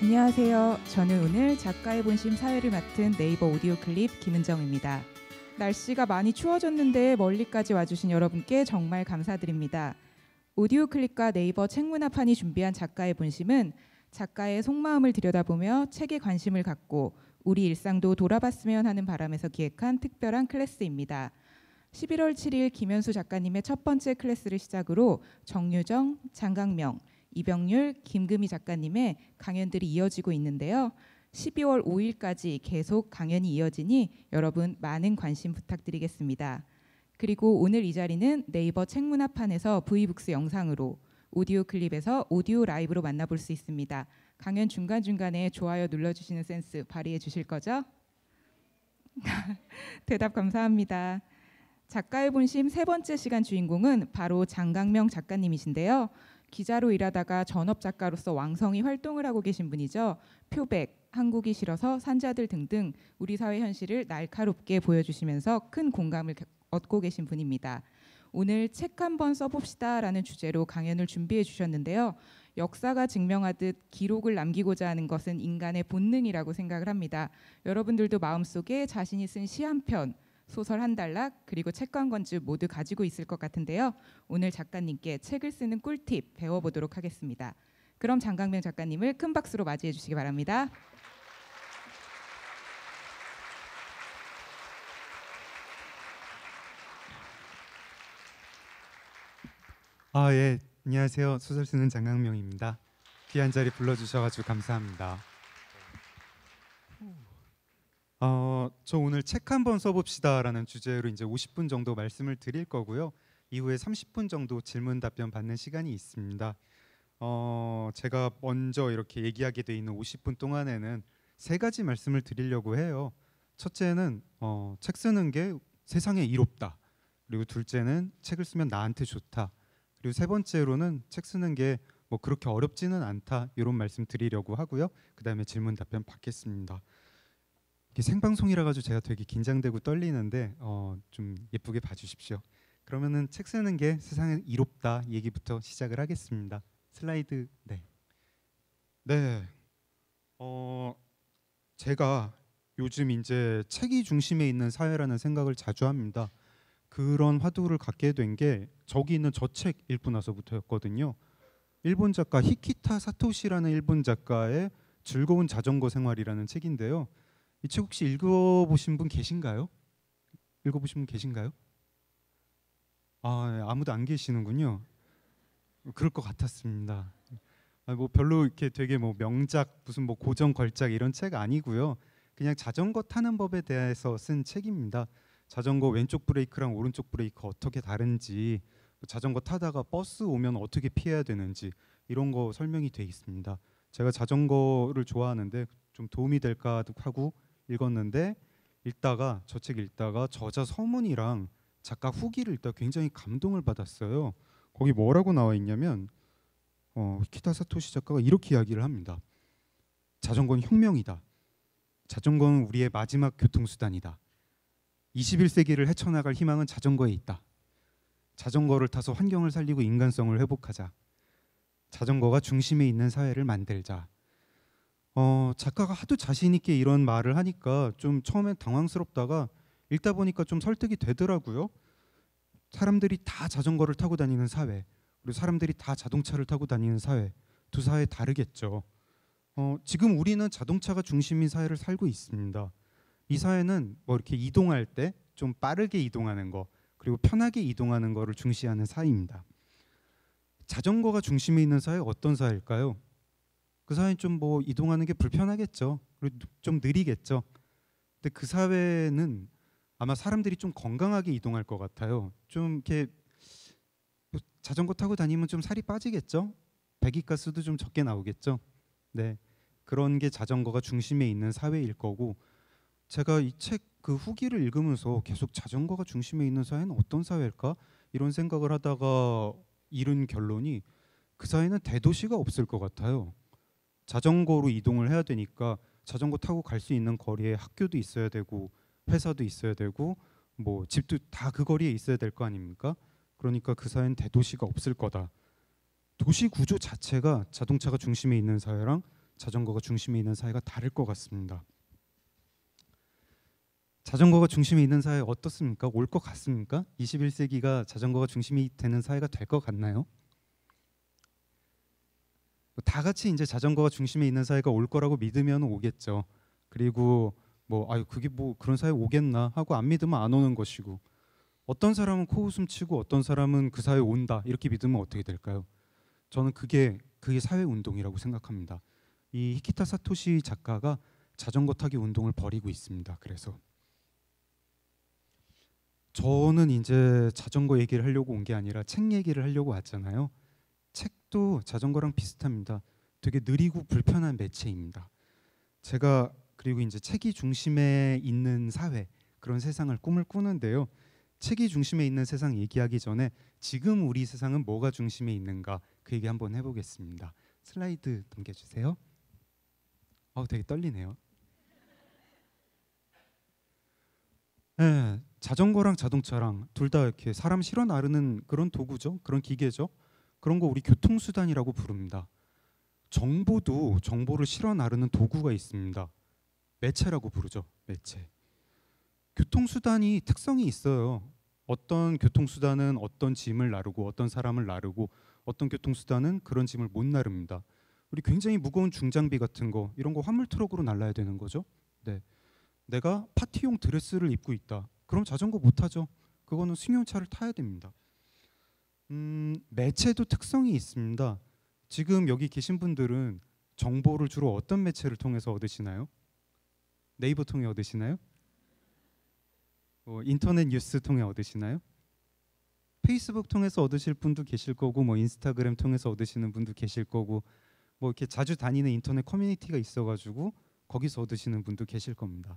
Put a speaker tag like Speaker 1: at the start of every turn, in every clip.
Speaker 1: 안녕하세요. 저는 오늘 작가의 본심 사회를 맡은 네이버 오디오 클립 김은정입니다. 날씨가 많이 추워졌는데 멀리까지 와주신 여러분께 정말 감사드립니다. 오디오 클립과 네이버 책 문화판이 준비한 작가의 본심은 작가의 속마음을 들여다보며 책에 관심을 갖고 우리 일상도 돌아봤으면 하는 바람에서 기획한 특별한 클래스입니다. 11월 7일 김연수 작가님의 첫 번째 클래스를 시작으로 정유정, 장강명, 이병률, 김금희 작가님의 강연들이 이어지고 있는데요. 12월 5일까지 계속 강연이 이어지니 여러분 많은 관심 부탁드리겠습니다. 그리고 오늘 이 자리는 네이버 책문화판에서 V북스 영상으로 오디오 클립에서 오디오 라이브로 만나볼 수 있습니다. 강연 중간중간에 좋아요 눌러주시는 센스 발휘해 주실 거죠? 대답 감사합니다. 작가의 본심 세 번째 시간 주인공은 바로 장강명 작가님이신데요. 기자로 일하다가 전업 작가로서 왕성히 활동을 하고 계신 분이죠. 표백, 한국이 싫어서 산자들 등등 우리 사회 현실을 날카롭게 보여주시면서 큰 공감을 얻고 계신 분입니다. 오늘 책 한번 써봅시다라는 주제로 강연을 준비해 주셨는데요. 역사가 증명하듯 기록을 남기고자 하는 것은 인간의 본능이라고 생각을 합니다. 여러분들도 마음속에 자신이 쓴 시 한 편, 소설 한 단락 그리고 책관 건주 모두 가지고 있을 것 같은데요. 오늘 작가님께 책을 쓰는 꿀팁 배워보도록 하겠습니다. 그럼 장강명 작가님을 큰 박수로 맞이해 주시기 바랍니다.
Speaker 2: 아 예, 안녕하세요. 소설 쓰는 장강명입니다. 귀한 자리 불러주셔가지고 감사합니다. 어, 저 오늘 책 한번 써봅시다라는 주제로 이제 50분 정도 말씀을 드릴 거고요. 이후에 30분 정도 질문 답변 받는 시간이 있습니다. 어, 제가 먼저 이렇게 얘기하게 돼 있는 50분 동안에는 세 가지 말씀을 드리려고 해요. 첫째는 어, 책 쓰는 게 세상에 이롭다. 그리고 둘째는 책을 쓰면 나한테 좋다. 그리고 세 번째로는 책 쓰는 게 뭐 그렇게 어렵지는 않다. 이런 말씀 드리려고 하고요. 그다음에 질문 답변 받겠습니다. 생방송이라 가지고 제가 되게 긴장되고 떨리는데 어, 좀 예쁘게 봐주십시오. 그러면은 책 쓰는 게 세상에 이롭다 얘기부터 시작을 하겠습니다. 슬라이드 네. 네. 어 제가 요즘 이제 책이 중심에 있는 사회라는 생각을 자주 합니다. 그런 화두를 갖게 된 게 저기 있는 저 책 읽고 나서부터였거든요. 일본 작가 히키타 사토시라는 일본 작가의 즐거운 자전거 생활이라는 책인데요. 이 책 혹시 읽어보신 분 계신가요? 읽어보신 분 계신가요? 아 네, 아무도 안 계시는군요. 그럴 것 같았습니다. 아, 뭐 별로 이렇게 되게 뭐 명작 무슨 뭐 고전 걸작 이런 책 아니고요. 그냥 자전거 타는 법에 대해서 쓴 책입니다. 자전거 왼쪽 브레이크랑 오른쪽 브레이크 어떻게 다른지, 뭐 자전거 타다가 버스 오면 어떻게 피해야 되는지 이런 거 설명이 돼 있습니다. 제가 자전거를 좋아하는데 좀 도움이 될까 하고 읽었는데 읽다가 저 책 읽다가 저자 서문이랑 작가 후기를 읽다 굉장히 감동을 받았어요. 거기 뭐라고 나와 있냐면 어, 키타 사토시 작가가 이렇게 이야기를 합니다. 자전거는 혁명이다. 자전거는 우리의 마지막 교통수단이다. 21세기를 헤쳐나갈 희망은 자전거에 있다. 자전거를 타서 환경을 살리고 인간성을 회복하자. 자전거가 중심에 있는 사회를 만들자. 어, 작가가 하도 자신 있게 이런 말을 하니까 좀 처음엔 당황스럽다가 읽다 보니까 좀 설득이 되더라고요. 사람들이 다 자전거를 타고 다니는 사회, 그리고 사람들이 다 자동차를 타고 다니는 사회, 두 사회 다르겠죠. 어, 지금 우리는 자동차가 중심인 사회를 살고 있습니다. 이 사회는 뭐 이렇게 이동할 때 좀 빠르게 이동하는 거, 그리고 편하게 이동하는 거를 중시하는 사회입니다. 자전거가 중심에 있는 사회 어떤 사회일까요? 그 사회는 좀뭐 이동하는 게 불편하겠죠. 그리고 좀 느리겠죠. 근데 그 사회는 아마 사람들이 좀 건강하게 이동할 것 같아요. 좀 이렇게 뭐 자전거 타고 다니면 좀 살이 빠지겠죠. 배기가스도 좀 적게 나오겠죠. 네. 그런 게 자전거가 중심에 있는 사회일 거고 제가 이 책 그 후기를 읽으면서 계속 자전거가 중심에 있는 사회는 어떤 사회일까 이런 생각을 하다가 이른 결론이 그 사회는 대도시가 없을 것 같아요. 자전거로 이동을 해야 되니까 자전거 타고 갈 수 있는 거리에 학교도 있어야 되고 회사도 있어야 되고 뭐 집도 다 그 거리에 있어야 될 거 아닙니까? 그러니까 그 사회는 대도시가 없을 거다. 도시 구조 자체가 자동차가 중심에 있는 사회랑 자전거가 중심에 있는 사회가 다를 것 같습니다. 자전거가 중심에 있는 사회 어떻습니까? 올 것 같습니까? 21세기가 자전거가 중심이 되는 사회가 될 것 같나요? 다 같이 이제 자전거가 중심에 있는 사회가 올 거라고 믿으면 오겠죠. 그리고 뭐 아유 그게 뭐 그런 사회 오겠나 하고 안 믿으면 안 오는 것이고 어떤 사람은 코웃음 치고 어떤 사람은 그 사회 온다 이렇게 믿으면 어떻게 될까요? 저는 그게 그게 사회 운동이라고 생각합니다. 이 히키타 사토시 작가가 자전거 타기 운동을 벌이고 있습니다. 그래서 저는 이제 자전거 얘기를 하려고 온 게 아니라 책 얘기를 하려고 왔잖아요. 책도 자전거랑 비슷합니다. 되게 느리고 불편한 매체입니다. 제가 그리고 이제 책이 중심에 있는 사회 그런 세상을 꿈을 꾸는데요. 책이 중심에 있는 세상 얘기하기 전에 지금 우리 세상은 뭐가 중심에 있는가 그 얘기 한번 해보겠습니다. 슬라이드 넘겨주세요. 어, 되게 떨리네요. 네, 자전거랑 자동차랑 둘 다 이렇게 사람 실어 나르는 그런 도구죠. 그런 기계죠. 그런 거 우리 교통수단이라고 부릅니다. 정보도 정보를 실어 나르는 도구가 있습니다. 매체라고 부르죠. 매체. 교통수단이 특성이 있어요. 어떤 교통수단은 어떤 짐을 나르고 어떤 사람을 나르고 어떤 교통수단은 그런 짐을 못 나릅니다. 우리 굉장히 무거운 중장비 같은 거 이런 거 화물 트럭으로 날라야 되는 거죠. 네. 내가 파티용 드레스를 입고 있다. 그럼 자전거 못 타죠. 그거는 승용차를 타야 됩니다. 음, 매체도 특성이 있습니다. 지금 여기 계신 분들은 정보를 주로 어떤 매체를 통해서 얻으시나요? 네이버 통해 얻으시나요? 뭐 인터넷 뉴스 통해 얻으시나요? 페이스북 통해서 얻으실 분도 계실 거고 뭐 인스타그램 통해서 얻으시는 분도 계실 거고 뭐 이렇게 자주 다니는 인터넷 커뮤니티가 있어가지고 거기서 얻으시는 분도 계실 겁니다.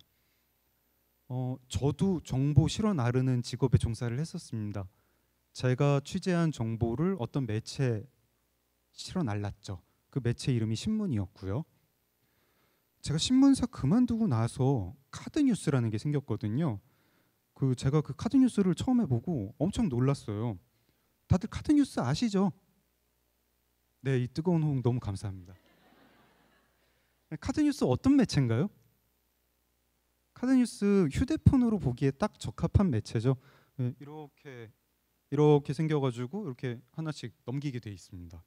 Speaker 2: 어, 저도 정보 실어 나르는 직업에 종사를 했었습니다. 제가 취재한 정보를 어떤 매체 실어 날랐죠. 그 매체 이름이 신문이었고요. 제가 신문사 그만두고 나서 카드 뉴스라는 게 생겼거든요. 그 제가 그 카드 뉴스를 처음에 보고 엄청 놀랐어요. 다들 카드 뉴스 아시죠? 네, 이 뜨거운 호응 너무 감사합니다. 카드 뉴스 어떤 매체인가요? 카드 뉴스 휴대폰으로 보기에 딱 적합한 매체죠. 네, 이렇게 이렇게 생겨가지고 이렇게 하나씩 넘기게 돼 있습니다.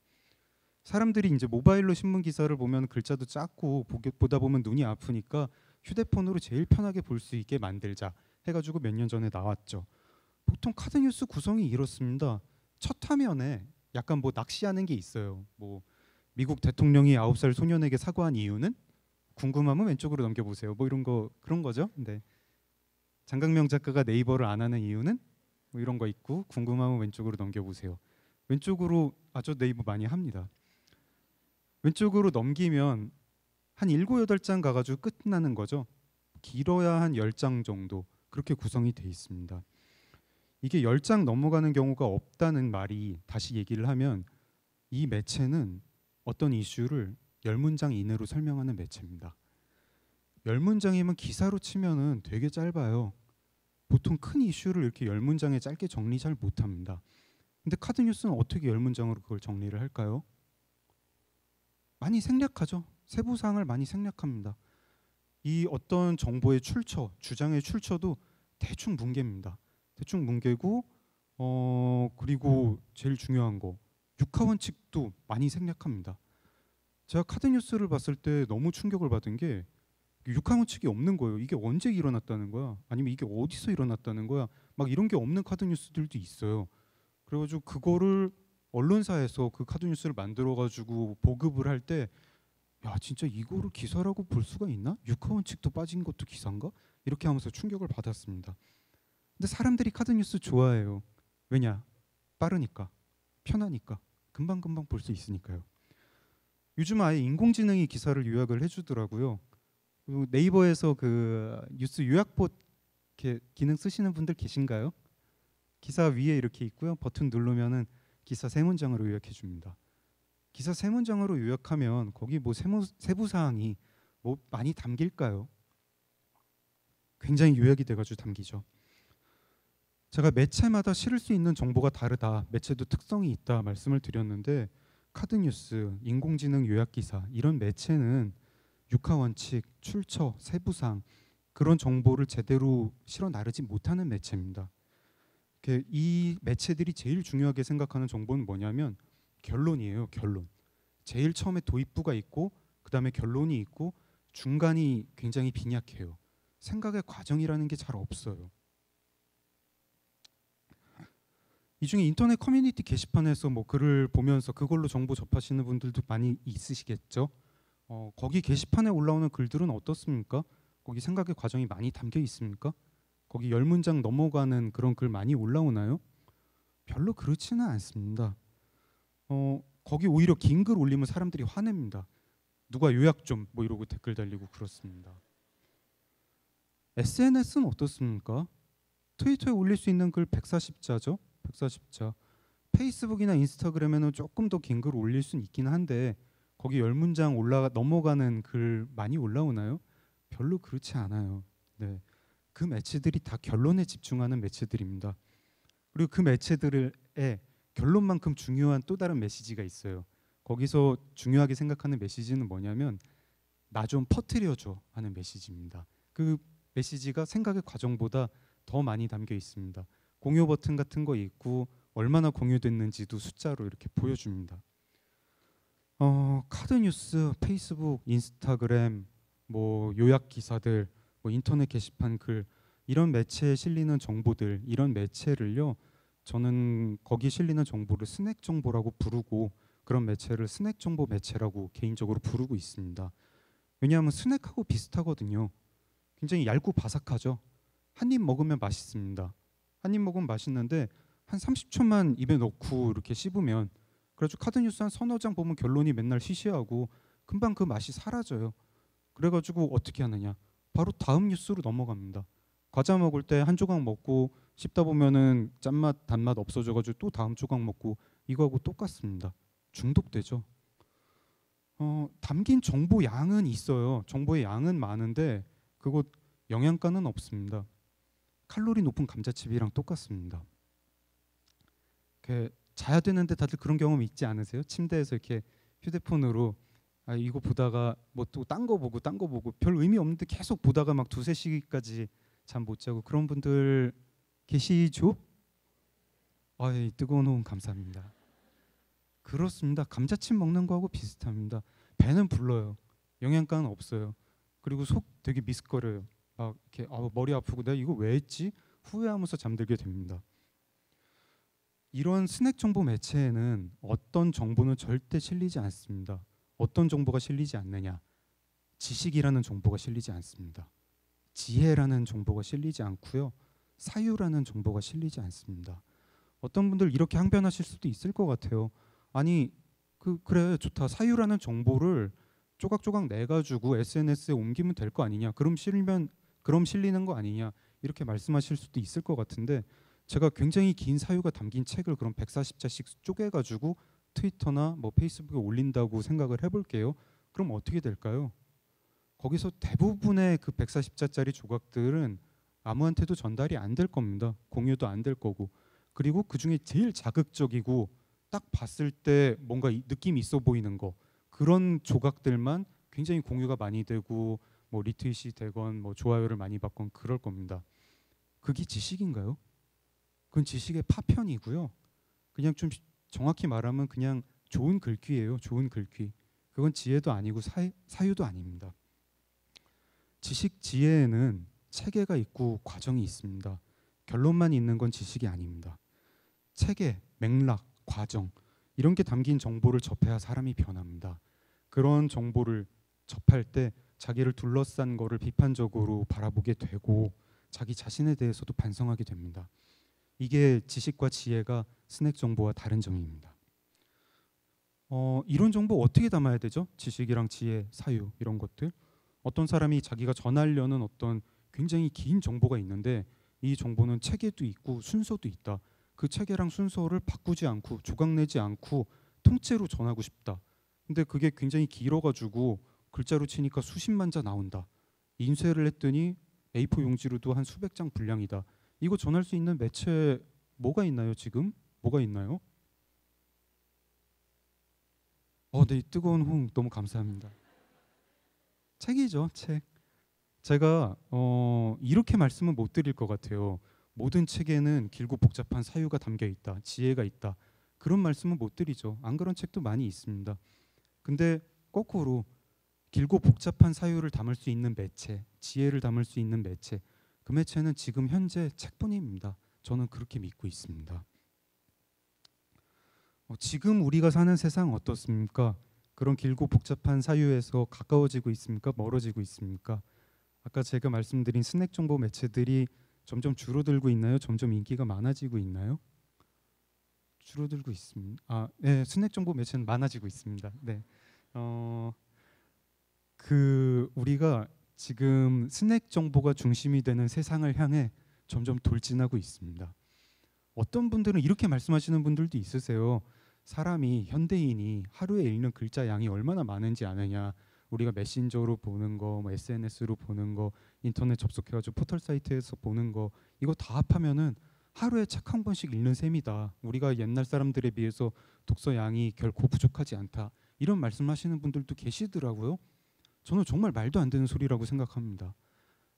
Speaker 2: 사람들이 이제 모바일로 신문 기사를 보면 글자도 작고 보다 보면 눈이 아프니까 휴대폰으로 제일 편하게 볼 수 있게 만들자 해가지고 몇 년 전에 나왔죠. 보통 카드 뉴스 구성이 이렇습니다. 첫 화면에 약간 뭐 낚시하는 게 있어요. 뭐 미국 대통령이 아홉 살 소년에게 사과한 이유는 궁금하면 왼쪽으로 넘겨보세요. 뭐 이런 거 그런 거죠. 네. 장강명 작가가 네이버를 안 하는 이유는 뭐 이런 거 있고 궁금하면 왼쪽으로 넘겨보세요. 왼쪽으로 아주 네이버 많이 합니다. 왼쪽으로 넘기면 한 일곱 여덟 장 가가지고 끝나는 거죠. 길어야 한열장 정도 그렇게 구성이 돼 있습니다. 이게 열장 넘어가는 경우가 없다는 말이 다시 얘기를 하면 이 매체는 어떤 이슈를 열 문장 이내로 설명하는 매체입니다. 열 문장이면 기사로 치면은 되게 짧아요. 보통 큰 이슈를 이렇게 열 문장에 짧게 정리 잘 못합니다. 근데 카드 뉴스는 어떻게 열 문장으로 그걸 정리를 할까요? 많이 생략하죠. 세부 사항을 많이 생략합니다. 이 어떤 정보의 출처, 주장의 출처도 대충 뭉개입니다. 대충 뭉개고 어 그리고 제일 중요한 거 육하 원칙도 많이 생략합니다. 제가 카드 뉴스를 봤을 때 너무 충격을 받은 게 육하원칙이 없는 거예요. 이게 언제 일어났다는 거야? 아니면 이게 어디서 일어났다는 거야? 막 이런 게 없는 카드 뉴스들도 있어요. 그래가지고 그거를 언론사에서 그 카드 뉴스를 만들어가지고 보급을 할 때, 야 진짜 이거를 기사라고 볼 수가 있나? 육하원칙도 빠진 것도 기사인가? 이렇게 하면서 충격을 받았습니다. 근데 사람들이 카드 뉴스 좋아해요. 왜냐? 빠르니까, 편하니까, 금방 금방 볼 수 있으니까요. 요즘 아예 인공지능이 기사를 요약을 해주더라고요. 네이버에서 그 뉴스 요약봇 기능 쓰시는 분들 계신가요? 기사 위에 이렇게 있고요. 버튼 누르면은 기사 세 문장으로 요약해 줍니다. 기사 세 문장으로 요약하면 거기 뭐 세무, 세부 사항이 뭐 많이 담길까요? 굉장히 요약이 돼가지고 담기죠. 제가 매체마다 실을 수 있는 정보가 다르다. 매체도 특성이 있다 말씀을 드렸는데 카드뉴스, 인공지능 요약 기사 이런 매체는 육하 원칙, 출처, 세부상 그런 정보를 제대로 실어 나르지 못하는 매체입니다. 이 매체들이 제일 중요하게 생각하는 정보는 뭐냐면 결론이에요. 결론. 제일 처음에 도입부가 있고 그 다음에 결론이 있고 중간이 굉장히 빈약해요. 생각의 과정이라는 게 잘 없어요. 이 중에 인터넷 커뮤니티 게시판에서 뭐 글을 보면서 그걸로 정보 접하시는 분들도 많이 있으시겠죠. 어, 거기 게시판에 올라오는 글들은 어떻습니까? 거기 생각의 과정이 많이 담겨 있습니까? 거기 열 문장 넘어가는 그런 글 많이 올라오나요? 별로 그렇지는 않습니다. 어, 거기 오히려 긴 글 올리면 사람들이 화냅니다. 누가 요약 좀 뭐 이러고 댓글 달리고 그렇습니다. SNS는 어떻습니까? 트위터에 올릴 수 있는 글 140자죠. 140자. 페이스북이나 인스타그램에는 조금 더 긴 글 올릴 수는 있긴 한데 거기 열 문장 올라가 넘어가는 글 많이 올라오나요? 별로 그렇지 않아요. 네. 그 매체들이 다 결론에 집중하는 매체들입니다. 그리고 그 매체들의 결론만큼 중요한 또 다른 메시지가 있어요. 거기서 중요하게 생각하는 메시지는 뭐냐면 나 좀 퍼뜨려줘 하는 메시지입니다. 그 메시지가 생각의 과정보다 더 많이 담겨 있습니다. 공유 버튼 같은 거 있고 얼마나 공유됐는지도 숫자로 이렇게 보여줍니다. 어, 카드 뉴스, 페이스북, 인스타그램, 뭐 요약 기사들, 뭐 인터넷 게시판 글 이런 매체에 실리는 정보들, 이런 매체를요. 저는 거기 실리는 정보를 스낵 정보라고 부르고 그런 매체를 스낵 정보 매체라고 개인적으로 부르고 있습니다. 왜냐하면 스낵하고 비슷하거든요. 굉장히 얇고 바삭하죠. 한 입 먹으면 맛있습니다. 한 입 먹으면 맛있는데 한 30초만 입에 넣고 이렇게 씹으면 그래서 카드 뉴스 한 서너 장 보면 결론이 맨날 시시하고 금방 그 맛이 사라져요. 그래가지고 어떻게 하느냐? 바로 다음 뉴스로 넘어갑니다. 과자 먹을 때 한 조각 먹고 씹다 보면은 짠맛 단맛 없어져가지고 또 다음 조각 먹고 이거하고 똑같습니다. 중독되죠. 어, 담긴 정보 양은 있어요. 정보의 양은 많은데 그거 영양가는 없습니다. 칼로리 높은 감자칩이랑 똑같습니다. 자야 되는데 다들 그런 경험 있지 않으세요? 침대에서 이렇게 휴대폰으로 아 이거 보다가 뭐 또 딴 거 보고 딴 거 보고 별 의미 없는데 계속 보다가 막 두세 시까지 잠 못 자고 그런 분들 계시죠? 아이 뜨거운 호응 감사합니다. 그렇습니다. 감자칩 먹는 거하고 비슷합니다. 배는 불러요. 영양가는 없어요. 그리고 속 되게 미스거려요. 막 이렇게 아, 머리 아프고 내가 이거 왜 했지? 후회하면서 잠들게 됩니다. 이런 스낵 정보 매체에는 어떤 정보는 절대 실리지 않습니다. 어떤 정보가 실리지 않느냐? 지식이라는 정보가 실리지 않습니다. 지혜라는 정보가 실리지 않고요. 사유라는 정보가 실리지 않습니다. 어떤 분들 이렇게 항변하실 수도 있을 것 같아요. 아니 그 그래 좋다 사유라는 정보를 조각조각 내 가지고 SNS에 옮기면 될 거 아니냐? 그럼 실면 그럼 실리는 거 아니냐? 이렇게 말씀하실 수도 있을 것 같은데 제가 굉장히 긴 사유가 담긴 책을 그럼 140자씩 쪼개 가지고 트위터나 뭐 페이스북에 올린다고 생각을 해 볼게요. 그럼 어떻게 될까요? 거기서 대부분의 그 140자짜리 조각들은 아무한테도 전달이 안 될 겁니다. 공유도 안 될 거고. 그리고 그 중에 제일 자극적이고 딱 봤을 때 뭔가 느낌 있어 보이는 거 그런 조각들만 굉장히 공유가 많이 되고 뭐 리트윗이 되건 뭐 좋아요를 많이 받건 그럴 겁니다. 그게 지식인가요? 그건 지식의 파편이고요. 그냥 좀 정확히 말하면 그냥 좋은 글귀예요. 좋은 글귀. 그건 지혜도 아니고 사, 사유도 아닙니다. 지식 지혜에는 체계가 있고 과정이 있습니다. 결론만 있는 건 지식이 아닙니다. 체계, 맥락, 과정 이런 게 담긴 정보를 접해야 사람이 변합니다. 그런 정보를 접할 때 자기를 둘러싼 거를 비판적으로 바라보게 되고 자기 자신에 대해서도 반성하게 됩니다. 이게 지식과 지혜가 스낵 정보와 다른 점입니다. 어, 이론 정보 어떻게 담아야 되죠? 지식이랑 지혜, 사유 이런 것들. 어떤 사람이 자기가 전하려는 어떤 굉장히 긴 정보가 있는데 이 정보는 체계도 있고 순서도 있다. 그 체계랑 순서를 바꾸지 않고 조각내지 않고 통째로 전하고 싶다. 근데 그게 굉장히 길어가지고 글자로 치니까 수십만 자 나온다. 인쇄를 했더니 A4 용지로도 한 수백 장 분량이다. 이거 전할 수 있는 매체 뭐가 있나요 지금? 뭐가 있나요? 어, 네 뜨거운 호응 너무 감사합니다. 책이죠, 책. 제가 어, 이렇게 말씀은 못 드릴 것 같아요. 모든 책에는 길고 복잡한 사유가 담겨 있다, 지혜가 있다. 그런 말씀은 못 드리죠. 안 그런 책도 많이 있습니다. 근데 거꾸로 길고 복잡한 사유를 담을 수 있는 매체, 지혜를 담을 수 있는 매체, 그 매체는 지금 현재 책뿐입니다. 저는 그렇게 믿고 있습니다. 어, 지금 우리가 사는 세상 어떻습니까? 그런 길고 복잡한 사유에서 가까워지고 있습니까? 멀어지고 있습니까? 아까 제가 말씀드린 스낵 정보 매체들이 점점 줄어들고 있나요? 점점 인기가 많아지고 있나요? 줄어들고 있습니다. 아, 네, 스낵 정보 매체는 많아지고 있습니다. 네, 어, 그 우리가 지금 스낵 정보가 중심이 되는 세상을 향해 점점 돌진하고 있습니다. 어떤 분들은 이렇게 말씀하시는 분들도 있으세요. 사람이 현대인이 하루에 읽는 글자 양이 얼마나 많은지 아느냐. 우리가 메신저로 보는 거, 뭐 SNS로 보는 거, 인터넷 접속해가지고 포털 사이트에서 보는 거 이거 다 합하면은 하루에 책한 번씩 읽는 셈이다. 우리가 옛날 사람들에 비해서 독서 양이 결코 부족하지 않다. 이런 말씀하시는 분들도 계시더라고요. 저는 정말 말도 안 되는 소리라고 생각합니다.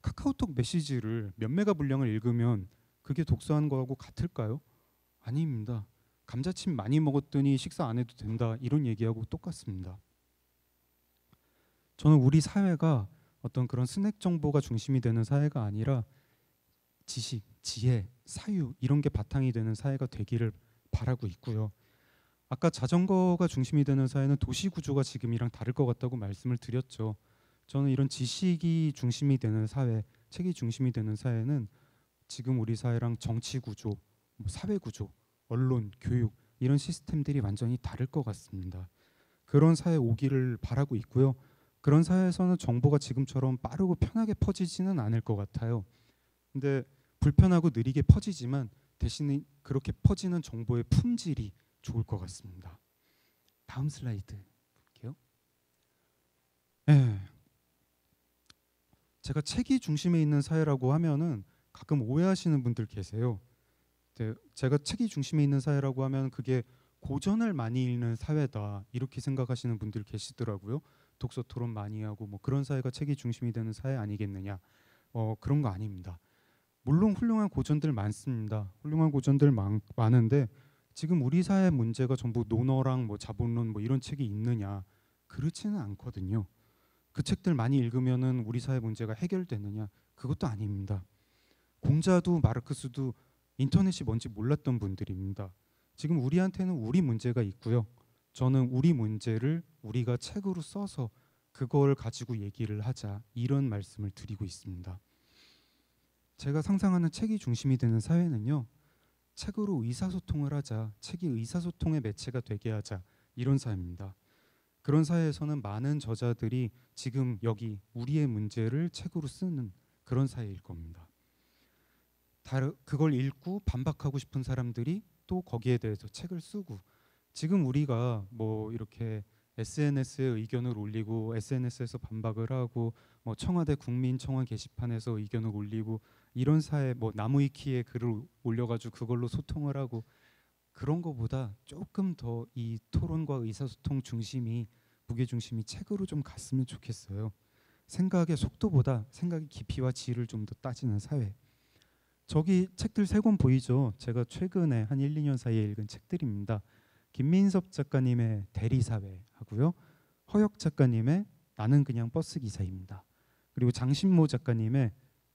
Speaker 2: 카카오톡 메시지를 몇 메가 분량을 읽으면 그게 독서하는 거하고 같을까요? 아닙니다. 감자칩 많이 먹었더니 식사 안 해도 된다 이런 얘기하고 똑같습니다. 저는 우리 사회가 어떤 그런 스낵 정보가 중심이 되는 사회가 아니라 지식, 지혜, 사유 이런 게 바탕이 되는 사회가 되기를 바라고 있고요. 아까 자전거가 중심이 되는 사회는 도시 구조가 지금이랑 다를 것 같다고 말씀을 드렸죠. 저는 이런 지식이 중심이 되는 사회, 책이 중심이 되는 사회는 지금 우리 사회랑 정치 구조, 뭐 사회 구조, 언론, 교육 이런 시스템들이 완전히 다를 것 같습니다. 그런 사회 오기를 바라고 있고요. 그런 사회에서는 정보가 지금처럼 빠르고 편하게 퍼지지는 않을 것 같아요. 근데 불편하고 느리게 퍼지지만 대신 그렇게 퍼지는 정보의 품질이 좋을 것 같습니다. 다음 슬라이드 볼게요. 네. 제가 책이 중심에 있는 사회라고 하면은 가끔 오해하시는 분들 계세요. 네, 제가 책이 중심에 있는 사회라고 하면 그게 고전을 많이 읽는 사회다 이렇게 생각하시는 분들 계시더라고요. 독서 토론 많이 하고 뭐 그런 사회가 책이 중심이 되는 사회 아니겠느냐? 어, 그런 거 아닙니다. 물론 훌륭한 고전들 많습니다. 훌륭한 고전들 많, 많은데 지금 우리 사회 문제가 전부 논어랑 뭐 자본론 뭐 이런 책이 있느냐 그렇지는 않거든요. 그 책들 많이 읽으면은 우리 사회 문제가 해결되느냐 그것도 아닙니다. 공자도 마르크스도 인터넷이 뭔지 몰랐던 분들입니다. 지금 우리한테는 우리 문제가 있고요. 저는 우리 문제를 우리가 책으로 써서 그걸 가지고 얘기를 하자 이런 말씀을 드리고 있습니다. 제가 상상하는 책이 중심이 되는 사회는요. 책으로 의사소통을 하자, 책이 의사소통의 매체가 되게 하자 이런 사회입니다. 그런 사회에서는 많은 저자들이 지금 여기 우리의 문제를 책으로 쓰는 그런 사회일 겁니다. 그걸 읽고 반박하고 싶은 사람들이 또 거기에 대해서 책을 쓰고 지금 우리가 뭐 이렇게 SNS에 의견을 올리고 SNS에서 반박을 하고 뭐 청와대 국민청원 게시판에서 의견을 올리고 이런 사회 뭐 나무위키에 글을 올려가지고 그걸로 소통을 하고 그런 거보다 조금 더 이 토론과 의사소통 중심이 무게 중심이 책으로 좀 갔으면 좋겠어요. 생각의 속도보다 생각의 깊이와 질을 좀 더 따지는 사회. 저기 책들 세 권 보이죠? 제가 최근에 한 1, 2년 사이에 읽은 책들입니다. 김민섭 작가님의 대리사회 하고요. 허혁 작가님의 나는 그냥 버스 기사입니다. 그리고 장신모 작가님의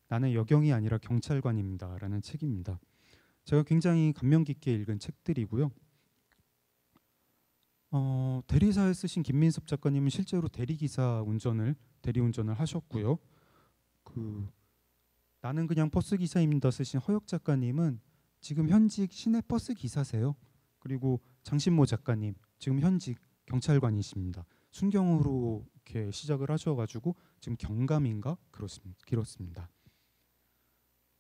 Speaker 2: 나는 여경이 아니라 경찰관입니다라는 책입니다. 제가 굉장히 감명 깊게 읽은 책들이고요. 어, 대리사회 쓰신 김민섭 작가님은 실제로 대리기사 운전을 대리운전을 하셨고요. 그 나는 그냥 버스 기사입니다 쓰신 허혁 작가님은 지금 현직 시내 버스 기사세요. 그리고 장신모 작가님 지금 현직 경찰관이십니다. 순경으로 이렇게 시작을 하셔가지고 지금 경감인가 그렇습니다.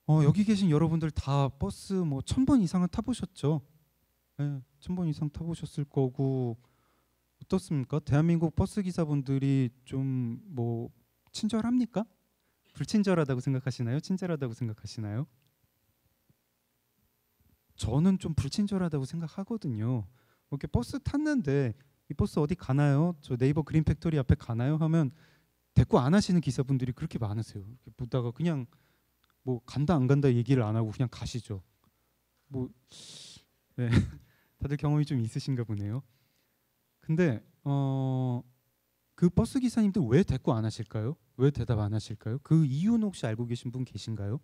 Speaker 2: 어, 여기 계신 여러분들 다 버스 뭐 천 번 이상은 타보셨죠? 네, 천번 이상 타보셨을 거고 어떻습니까? 대한민국 버스 기사분들이 좀 뭐 친절합니까? 불친절하다고 생각하시나요? 친절하다고 생각하시나요? 저는 좀 불친절하다고 생각하거든요. 이렇게 버스 탔는데 이 버스 어디 가나요? 저 네이버 그린 팩토리 앞에 가나요? 하면 대꾸 안 하시는 기사분들이 그렇게 많으세요. 이렇게 묻다가 그냥 뭐 간다 안 간다 얘기를 안 하고 그냥 가시죠. 뭐 네. 다들 경험이 좀 있으신가 보네요. 근데 어, 그 버스 기사님들 왜 대꾸 안 하실까요? 왜 대답 안 하실까요? 그 이유는 혹시 알고 계신 분 계신가요?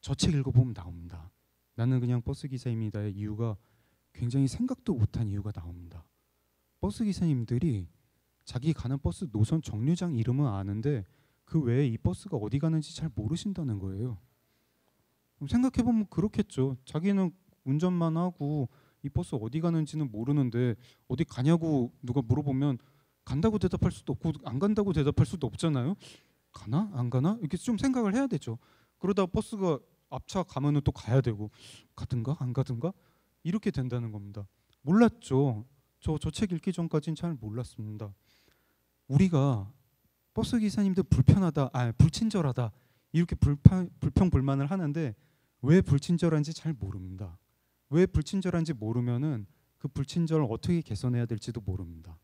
Speaker 2: 저 책 읽어보면 나옵니다. 나는 그냥 버스 기사입니다에 이유가 굉장히 생각도 못한 이유가 나옵니다. 버스 기사님들이 자기 가는 버스 노선 정류장 이름은 아는데 그 외에 이 버스가 어디 가는지 잘 모르신다는 거예요. 생각해 보면 그렇겠죠. 자기는 운전만 하고 이 버스 어디 가는지는 모르는데 어디 가냐고 누가 물어보면 간다고 대답할 수도 없고 안 간다고 대답할 수도 없잖아요. 가나 안 가나 이렇게 좀 생각을 해야 되죠. 그러다 버스가 앞차 가면은 또 가야 되고 가든가 안 가든가 이렇게 된다는 겁니다. 몰랐죠. 저 저 책 읽기 전까지는 잘 몰랐습니다. 우리가 버스 기사님들 불편하다, 아 불친절하다 이렇게 불판, 불평 불만을 하는데 왜 불친절한지 잘 모릅니다. 왜 불친절한지 모르면은 그 불친절을 어떻게 개선해야 될지도 모릅니다.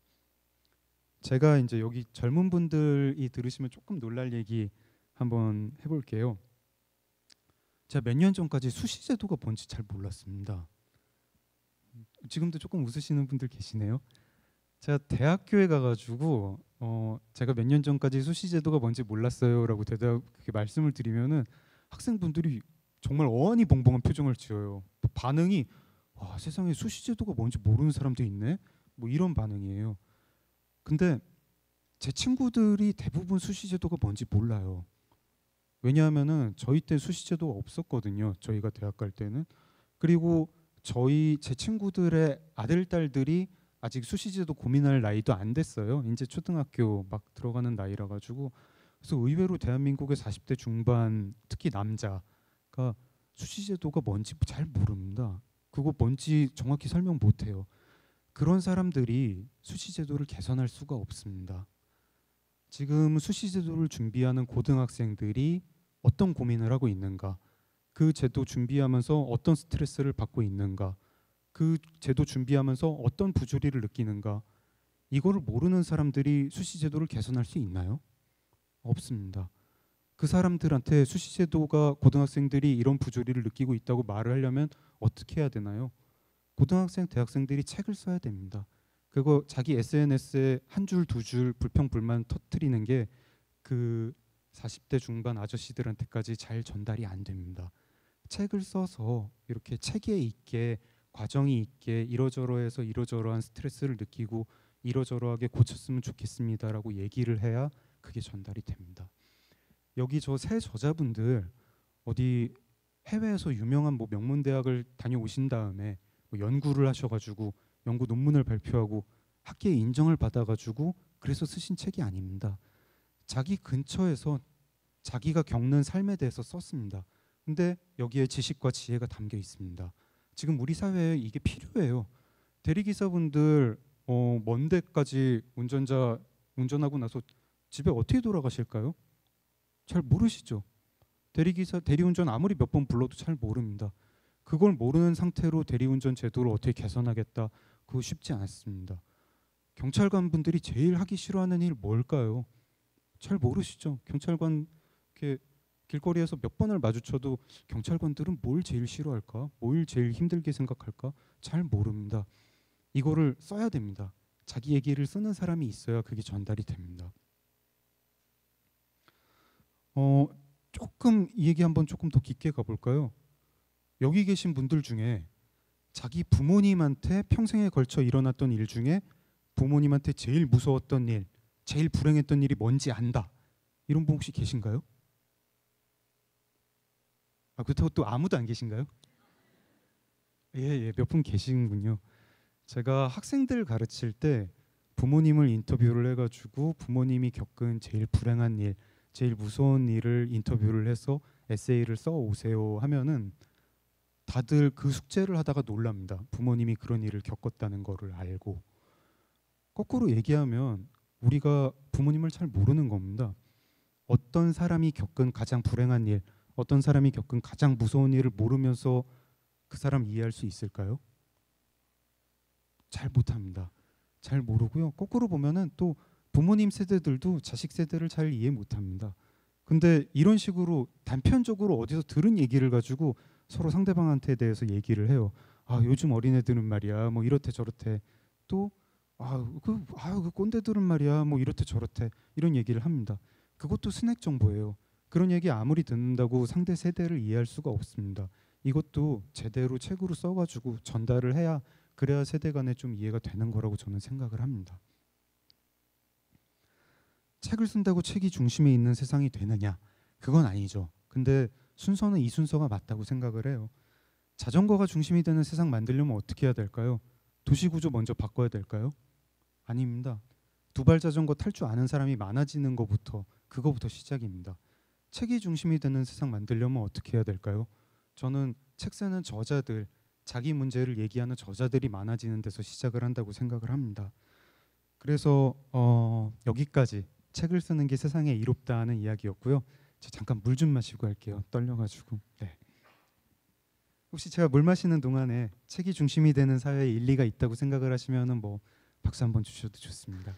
Speaker 2: 제가 이제 여기 젊은 분들이 들으시면 조금 놀랄 얘기 한번 해볼게요. 제가 몇 년 전까지 수시 제도가 뭔지 잘 몰랐습니다. 지금도 조금 웃으시는 분들 계시네요. 제가 대학교에 가가지고 어 제가 몇 년 전까지 수시 제도가 뭔지 몰랐어요라고 대답 말씀을 드리면은 학생분들이 정말 어안이 벙벙한 표정을 지어요. 반응이 와 세상에 수시 제도가 뭔지 모르는 사람도 있네. 뭐 이런 반응이에요. 근데 제 친구들이 대부분 수시 제도가 뭔지 몰라요. 왜냐하면은 저희 때 수시 제도가 없었거든요. 저희가 대학 갈 때는 그리고 저희 제 친구들의 아들 딸들이 아직 수시제도 고민할 나이도 안 됐어요. 이제 초등학교 막 들어가는 나이라 가지고 그래서 의외로 대한민국의 40대 중반 특히 남자가 수시제도가 뭔지 잘 모릅니다. 그거 뭔지 정확히 설명 못 해요. 그런 사람들이 수시제도를 개선할 수가 없습니다. 지금 수시제도를 준비하는 고등학생들이 어떤 고민을 하고 있는가? 그 제도 준비하면서 어떤 스트레스를 받고 있는가? 그 제도 준비하면서 어떤 부조리를 느끼는가 이거를 모르는 사람들이 수시 제도를 개선할 수 있나요? 없습니다. 그 사람들한테 수시 제도가 고등학생들이 이런 부조리를 느끼고 있다고 말을 하려면 어떻게 해야 되나요? 고등학생, 대학생들이 책을 써야 됩니다. 그거 자기 SNS에 한 줄, 두 줄 불평 불만 터트리는 게 그 40대 중반 아저씨들한테까지 잘 전달이 안 됩니다. 책을 써서 이렇게 체계 있게 과정이 있게 이러저러해서 이러저러한 스트레스를 느끼고 이러저러하게 고쳤으면 좋겠습니다라고 얘기를 해야 그게 전달이 됩니다. 여기 저세 저자분들 어디 해외에서 유명한 뭐 명문 대학을 다녀오신 다음에 뭐 연구를 하셔가지고 연구 논문을 발표하고 학계에 인정을 받아가지고 그래서 쓰신 책이 아닙니다. 자기 근처에서 자기가 겪는 삶에 대해서 썼습니다. 근데 여기에 지식과 지혜가 담겨 있습니다. 지금 우리 사회에 이게 필요해요. 대리기사분들 어, 먼 데까지 운전자 운전하고 나서 집에 어떻게 돌아가실까요? 잘 모르시죠. 대리기사 대리운전 아무리 몇 번 불러도 잘 모릅니다. 그걸 모르는 상태로 대리운전 제도를 어떻게 개선하겠다 그거 쉽지 않습니다. 경찰관 분들이 제일 하기 싫어하는 일 뭘까요? 잘 모르시죠. 경찰관 이렇게 길거리에서 몇 번을 마주쳐도 경찰관들은 뭘 제일 싫어할까? 뭘 제일 힘들게 생각할까? 잘 모릅니다. 이거를 써야 됩니다. 자기 얘기를 쓰는 사람이 있어야 그게 전달이 됩니다. 어, 조금 이 얘기 한번 조금 더 깊게 가볼까요? 여기 계신 분들 중에 자기 부모님한테 평생에 걸쳐 일어났던 일 중에 부모님한테 제일 무서웠던 일, 제일 불행했던 일이 뭔지 안다. 이런 분 혹시 계신가요? 아, 그렇다고 또 아무도 안 계신가요? 예, 예, 몇 분 계시군요. 제가 학생들 가르칠 때 부모님을 인터뷰를 해가지고 부모님이 겪은 제일 불행한 일, 제일 무서운 일을 인터뷰를 해서 에세이를 써 오세요 하면은 다들 그 숙제를 하다가 놀랍니다. 부모님이 그런 일을 겪었다는 거를 알고 거꾸로 얘기하면 우리가 부모님을 잘 모르는 겁니다. 어떤 사람이 겪은 가장 불행한 일, 어떤 사람이 겪은 가장 무서운 일을 모르면서 그 사람 이해할 수 있을까요? 잘 못합니다. 잘 모르고요. 거꾸로 보면은 또 부모님 세대들도 자식 세대를 잘 이해 못합니다. 근데 이런 식으로 단편적으로 어디서 들은 얘기를 가지고 서로 상대방한테 대해서 얘기를 해요. 아 요즘 어린애들은 말이야 뭐 이렇대 저렇대 또 아그 아유 그 꼰대들은 말이야 뭐 이렇대 저렇대 이런 얘기를 합니다. 그것도 스낵 정보예요. 그런 얘기 아무리 듣는다고 상대 세대를 이해할 수가 없습니다. 이것도 제대로 책으로 써가지고 전달을 해야 그래야 세대 간에 좀 이해가 되는 거라고 저는 생각을 합니다. 책을 쓴다고 책이 중심에 있는 세상이 되느냐? 그건 아니죠. 근데 순서는 이 순서가 맞다고 생각을 해요. 자전거가 중심이 되는 세상 만들려면 어떻게 해야 될까요? 도시 구조 먼저 바꿔야 될까요? 아닙니다. 두발 자전거 탈 줄 아는 사람이 많아지는 것부터 그거부터 시작입니다. 책이 중심이 되는 세상 만들려면 어떻게 해야 될까요? 저는 책 쓰는 저자들, 자기 문제를 얘기하는 저자들이 많아지는 데서 시작을 한다고 생각을 합니다. 그래서 어, 여기까지 책을 쓰는 게 세상에 이롭다는 이야기였고요. 저 잠깐 물 좀 마시고 할게요. 떨려가지고. 네. 혹시 제가 물 마시는 동안에 책이 중심이 되는 사회에 일리가 있다고 생각을 하시면은 뭐 박수 한번 주셔도 좋습니다.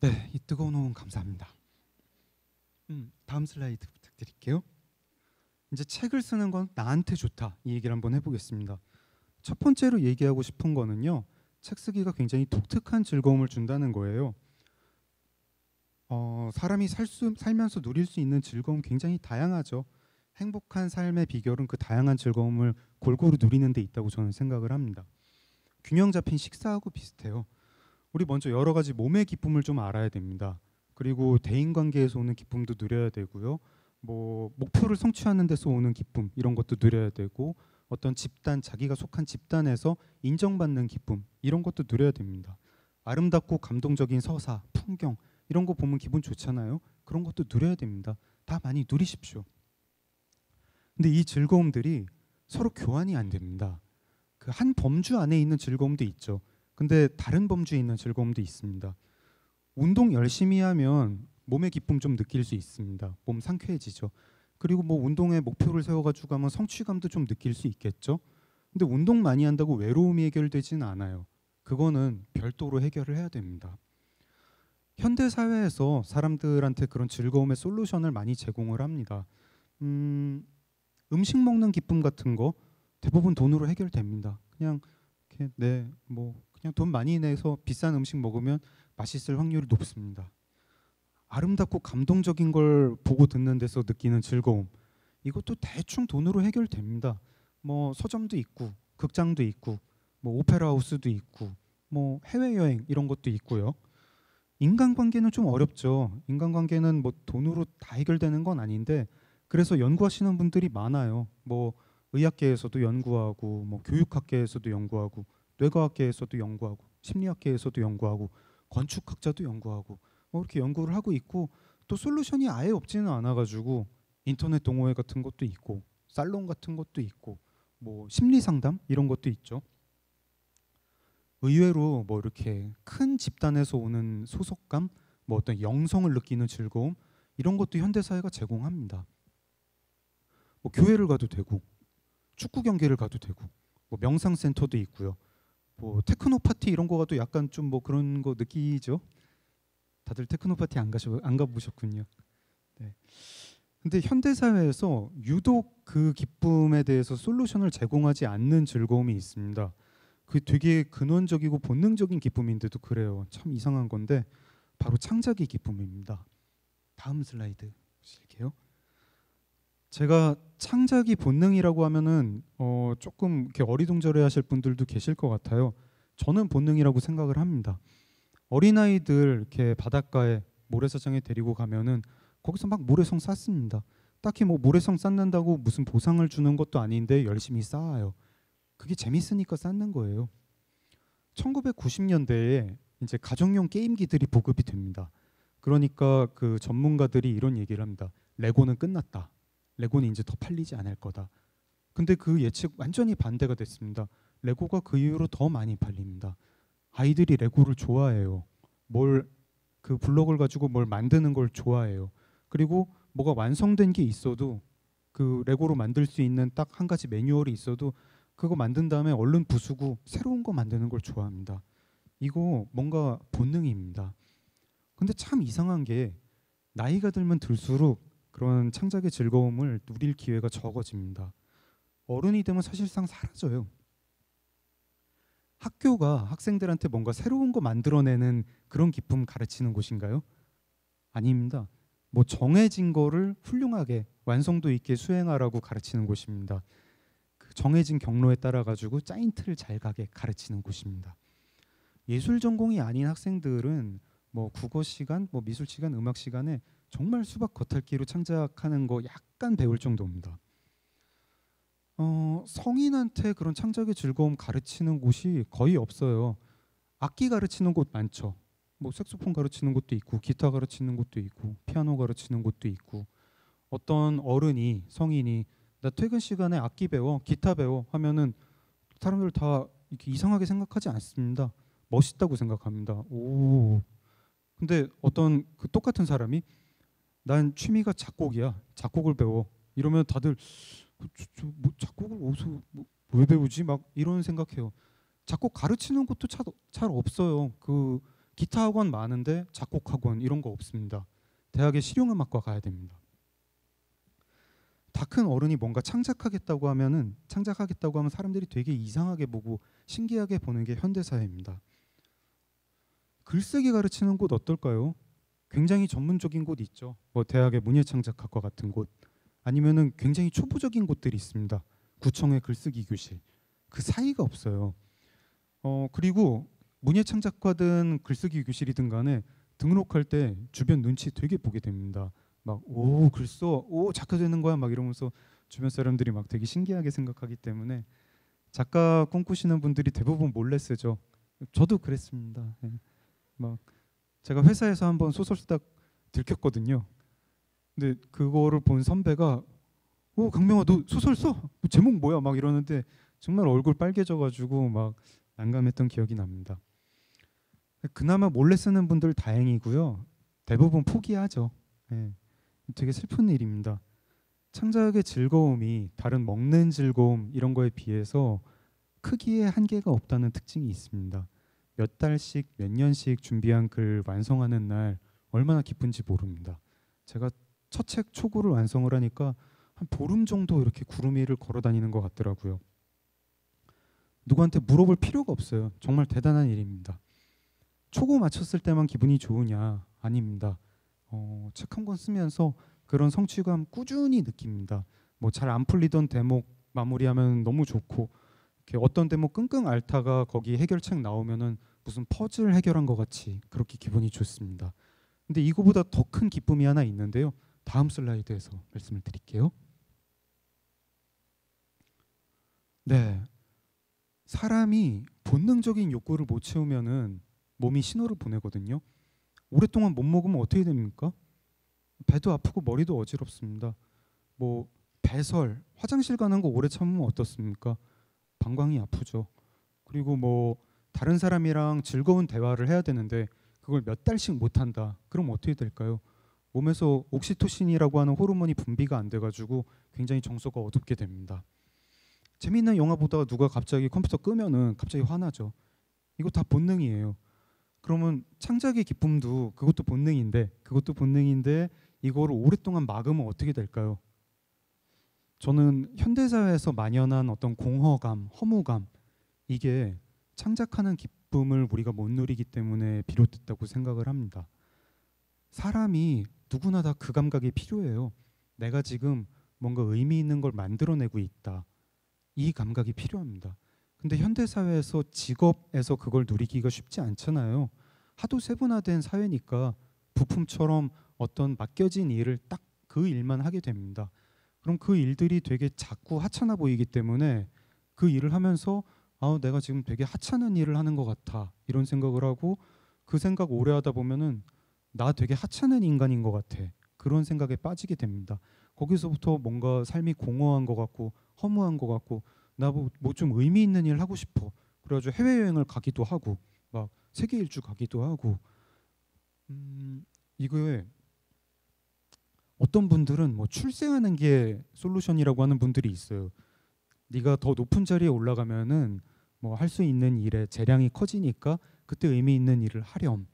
Speaker 2: 네, 이 뜨거운 호응 감사합니다. 음, 다음 슬라이드 부탁드릴게요. 이제 책을 쓰는 건 나한테 좋다 이 얘기를 한번 해보겠습니다. 첫 번째로 얘기하고 싶은 거는요. 책 쓰기가 굉장히 독특한 즐거움을 준다는 거예요. 어, 사람이 살 수, 살면서 누릴 수 있는 즐거움 굉장히 다양하죠. 행복한 삶의 비결은 그 다양한 즐거움을 골고루 누리는 데 있다고 저는 생각을 합니다. 균형 잡힌 식사하고 비슷해요. 우리 먼저 여러 가지 몸의 기쁨을 좀 알아야 됩니다. 그리고 대인 관계에서 오는 기쁨도 누려야 되고요. 뭐 목표를 성취하는 데서 오는 기쁨 이런 것도 누려야 되고 어떤 집단 자기가 속한 집단에서 인정받는 기쁨 이런 것도 누려야 됩니다. 아름답고 감동적인 서사, 풍경 이런 거 보면 기분 좋잖아요. 그런 것도 누려야 됩니다. 다 많이 누리십시오. 근데 이 즐거움들이 서로 교환이 안 됩니다. 그 한 범주 안에 있는 즐거움도 있죠. 근데 다른 범주에 있는 즐거움도 있습니다. 운동 열심히 하면 몸의 기쁨 좀 느낄 수 있습니다. 몸 상쾌해지죠. 그리고 뭐 운동에 목표를 세워가지고 하면 성취감도 좀 느낄 수 있겠죠. 근데 운동 많이 한다고 외로움이 해결되지는 않아요. 그거는 별도로 해결을 해야 됩니다. 현대 사회에서 사람들한테 그런 즐거움의 솔루션을 많이 제공을 합니다. 음, 음식 먹는 기쁨 같은 거 대부분 돈으로 해결됩니다. 그냥 이렇게 네 뭐 그냥 돈 많이 내서 비싼 음식 먹으면 맛있을 확률이 높습니다. 아름답고 감동적인 걸 보고 듣는 데서 느끼는 즐거움 이것도 대충 돈으로 해결됩니다. 뭐 서점도 있고 극장도 있고 뭐 오페라 하우스도 있고 뭐 해외 여행 이런 것도 있고요. 인간관계는 좀 어렵죠. 인간관계는 뭐 돈으로 다 해결되는 건 아닌데 그래서 연구하시는 분들이 많아요. 뭐 의학계에서도 연구하고 뭐 교육학계에서도 연구하고 뇌과학계에서도 연구하고 심리학계에서도 연구하고 건축학자도 연구하고 뭐 이렇게 연구를 하고 있고 또 솔루션이 아예 없지는 않아 가지고 인터넷 동호회 같은 것도 있고 살롱 같은 것도 있고 뭐 심리 상담 이런 것도 있죠. 의외로 뭐 이렇게 큰 집단에서 오는 소속감, 뭐 어떤 영성을 느끼는 즐거움 이런 것도 현대 사회가 제공합니다. 뭐 교회를 가도 되고 축구 경기를 가도 되고 뭐 명상 센터도 있고요. 뭐 테크노 파티 이런 거 가도 약간 좀 뭐 그런 거 느끼죠. 다들 테크노 파티 안 가셔 안 가보셨군요. 네. 근데 현대 사회에서 유독 그 기쁨에 대해서 솔루션을 제공하지 않는 즐거움이 있습니다. 그 되게 근원적이고 본능적인 기쁨인데도 그래요. 참 이상한 건데 바로 창작의 기쁨입니다. 다음 슬라이드. 제가 창작이 본능이라고 하면은 어 조금 이렇게 어리둥절해 하실 분들도 계실 것 같아요. 저는 본능이라고 생각을 합니다. 어린아이들 이렇게 바닷가에 모래사장에 데리고 가면은 거기서 막 모래성 쌓습니다. 딱히 뭐 모래성 쌓는다고 무슨 보상을 주는 것도 아닌데 열심히 쌓아요. 그게 재밌으니까 쌓는 거예요. 1990년대에 이제 가정용 게임기들이 보급이 됩니다. 그러니까 그 전문가들이 이런 얘기를 합니다. 레고는 끝났다. 레고는 이제 더 팔리지 않을 거다. 근데 그 예측 완전히 반대가 됐습니다. 레고가 그 이후로 더 많이 팔립니다. 아이들이 레고를 좋아해요. 뭘 그 블록을 가지고 뭘 만드는 걸 좋아해요. 그리고 뭐가 완성된 게 있어도 그 레고로 만들 수 있는 딱 한 가지 매뉴얼이 있어도 그거 만든 다음에 얼른 부수고 새로운 거 만드는 걸 좋아합니다. 이거 뭔가 본능입니다. 근데 참 이상한 게 나이가 들면 들수록 그런 창작의 즐거움을 누릴 기회가 적어집니다. 어른이 되면 사실상 사라져요. 학교가 학생들한테 뭔가 새로운 거 만들어내는 그런 기쁨 가르치는 곳인가요? 아닙니다. 뭐 정해진 거를 훌륭하게 완성도 있게 수행하라고 가르치는 곳입니다. 그 정해진 경로에 따라 가지고 짜인 틀을 잘 가게 가르치는 곳입니다. 예술 전공이 아닌 학생들은 뭐 국어 시간, 뭐 미술 시간, 음악 시간에 정말 수박 겉핥기로 창작하는 거 약간 배울 정도입니다. 어, 성인한테 그런 창작의 즐거움 가르치는 곳이 거의 없어요. 악기 가르치는 곳 많죠. 뭐 색소폰 가르치는 곳도 있고 기타 가르치는 곳도 있고 피아노 가르치는 곳도 있고 어떤 어른이 성인이 나 퇴근 시간에 악기 배워 기타 배워 하면은 사람들 다 이렇게 이상하게 생각하지 않습니다. 멋있다고 생각합니다. 오. 근데 어떤 그 똑같은 사람이 난 취미가 작곡이야. 작곡을 배워. 이러면 다들 저, 저, 뭐 작곡을 어디서 뭐, 왜 배우지? 막 이런 생각해요. 작곡 가르치는 것도 잘, 잘 없어요. 그 기타 학원 많은데 작곡 학원 이런 거 없습니다. 대학에 실용음악과 가야 됩니다. 다 큰 어른이 뭔가 창작하겠다고 하면은 창작하겠다고 하면 사람들이 되게 이상하게 보고 신기하게 보는 게 현대 사회입니다. 글쓰기 가르치는 곳 어떨까요? 굉장히 전문적인 곳 있죠. 뭐 대학의 문예창작학과 같은 곳 아니면은 굉장히 초보적인 곳들이 있습니다. 구청의 글쓰기 교실 그 사이가 없어요. 어 그리고 문예창작과든 글쓰기 교실이든 간에 등록할 때 주변 눈치 되게 보게 됩니다. 막 오 글써 오 작가 되는 거야 막 이러면서 주변 사람들이 막 되게 신기하게 생각하기 때문에 작가 꿈꾸시는 분들이 대부분 몰래 쓰죠. 저도 그랬습니다. 예. 막 제가 회사에서 한번 소설 쓰다 들켰거든요. 근데 그거를 본 선배가 오 강명아 너 소설 써? 뭐 제목 뭐야? 막 이러는데 정말 얼굴 빨개져가지고 막 난감했던 기억이 납니다. 그나마 몰래 쓰는 분들 다행이고요. 대부분 포기하죠. 예. 되게 슬픈 일입니다. 창작의 즐거움이 다른 먹는 즐거움 이런 거에 비해서 크기에 한계가 없다는 특징이 있습니다. 몇 달씩 몇 년씩 준비한 글 완성하는 날 얼마나 기쁜지 모릅니다. 제가 첫 책 초고를 완성을 하니까 한 보름 정도 이렇게 구름 위를 걸어 다니는 것 같더라고요. 누구한테 물어볼 필요가 없어요. 정말 대단한 일입니다. 초고 맞췄을 때만 기분이 좋으냐? 아닙니다. 어, 책 한 권 쓰면서 그런 성취감 꾸준히 느낍니다. 뭐 잘 안 풀리던 대목 마무리하면 너무 좋고 어떤 대목 끙끙 앓다가 거기 해결책 나오면은 무슨 퍼즐 해결한 것 같이 그렇게 기분이 좋습니다. 근데 이거보다 더 큰 기쁨이 하나 있는데요. 다음 슬라이드에서 말씀을 드릴게요. 네. 사람이 본능적인 욕구를 못 채우면은 몸이 신호를 보내거든요. 오랫동안 못 먹으면 어떻게 됩니까? 배도 아프고 머리도 어지럽습니다. 뭐 배설, 화장실 가는 거 오래 참으면 어떻습니까? 방광이 아프죠. 그리고 뭐 다른 사람이랑 즐거운 대화를 해야 되는데 그걸 몇 달씩 못 한다. 그럼 어떻게 될까요? 몸에서 옥시토신이라고 하는 호르몬이 분비가 안 돼가지고 굉장히 정서가 어둡게 됩니다. 재미있는 영화 보다가 누가 갑자기 컴퓨터 끄면은 갑자기 화나죠. 이거 다 본능이에요. 그러면 창작의 기쁨도 그것도 본능인데 그것도 본능인데 이거를 오랫동안 막으면 어떻게 될까요? 저는 현대 사회에서 만연한 어떤 공허감, 허무감 이게 창작하는 기쁨을 우리가 못 누리기 때문에 비롯됐다고 생각을 합니다. 사람이 누구나 다 그 감각이 필요해요. 내가 지금 뭔가 의미 있는 걸 만들어내고 있다. 이 감각이 필요합니다. 근데 현대 사회에서 직업에서 그걸 누리기가 쉽지 않잖아요. 하도 세분화된 사회니까 부품처럼 어떤 맡겨진 일을 딱 그 일만 하게 됩니다. 그럼 그 일들이 되게 작고 하찮아 보이기 때문에 그 일을 하면서 아, 내가 지금 되게 하찮은 일을 하는 것 같아 이런 생각을 하고 그 생각 오래 하다 보면은 나 되게 하찮은 인간인 것 같아 그런 생각에 빠지게 됩니다. 거기서부터 뭔가 삶이 공허한 것 같고 허무한 것 같고 나 뭐 좀 의미 있는 일 하고 싶어. 그래가지고 해외 여행을 가기도 하고 막 세계 일주 가기도 하고 음, 이거에 어떤 분들은 뭐 출세하는 게 솔루션이라고 하는 분들이 있어요. 네가 더 높은 자리에 올라가면은 뭐 할 수 있는 일의 재량이 커지니까 그때 의미 있는 일을 하렴.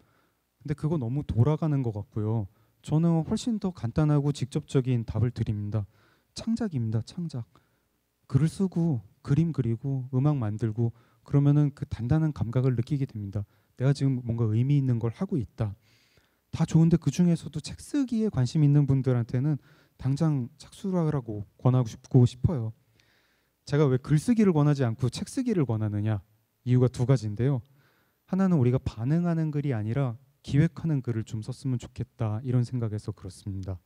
Speaker 2: 근데 그거 너무 돌아가는 것 같고요. 저는 훨씬 더 간단하고 직접적인 답을 드립니다. 창작입니다. 창작. 글을 쓰고 그림 그리고 음악 만들고 그러면은 그 단단한 감각을 느끼게 됩니다. 내가 지금 뭔가 의미 있는 걸 하고 있다. 다 좋은데 그 중에서도 책 쓰기에 관심 있는 분들한테는 당장 착수하라고 권하고 싶고 싶어요. 제가 왜 글쓰기를 권하지 않고 책 쓰기를 권하느냐? 이유가 두 가지인데요. 하나는 우리가 반응하는 글이 아니라 기획하는 글을 좀 썼으면 좋겠다 이런 생각에서 그렇습니다.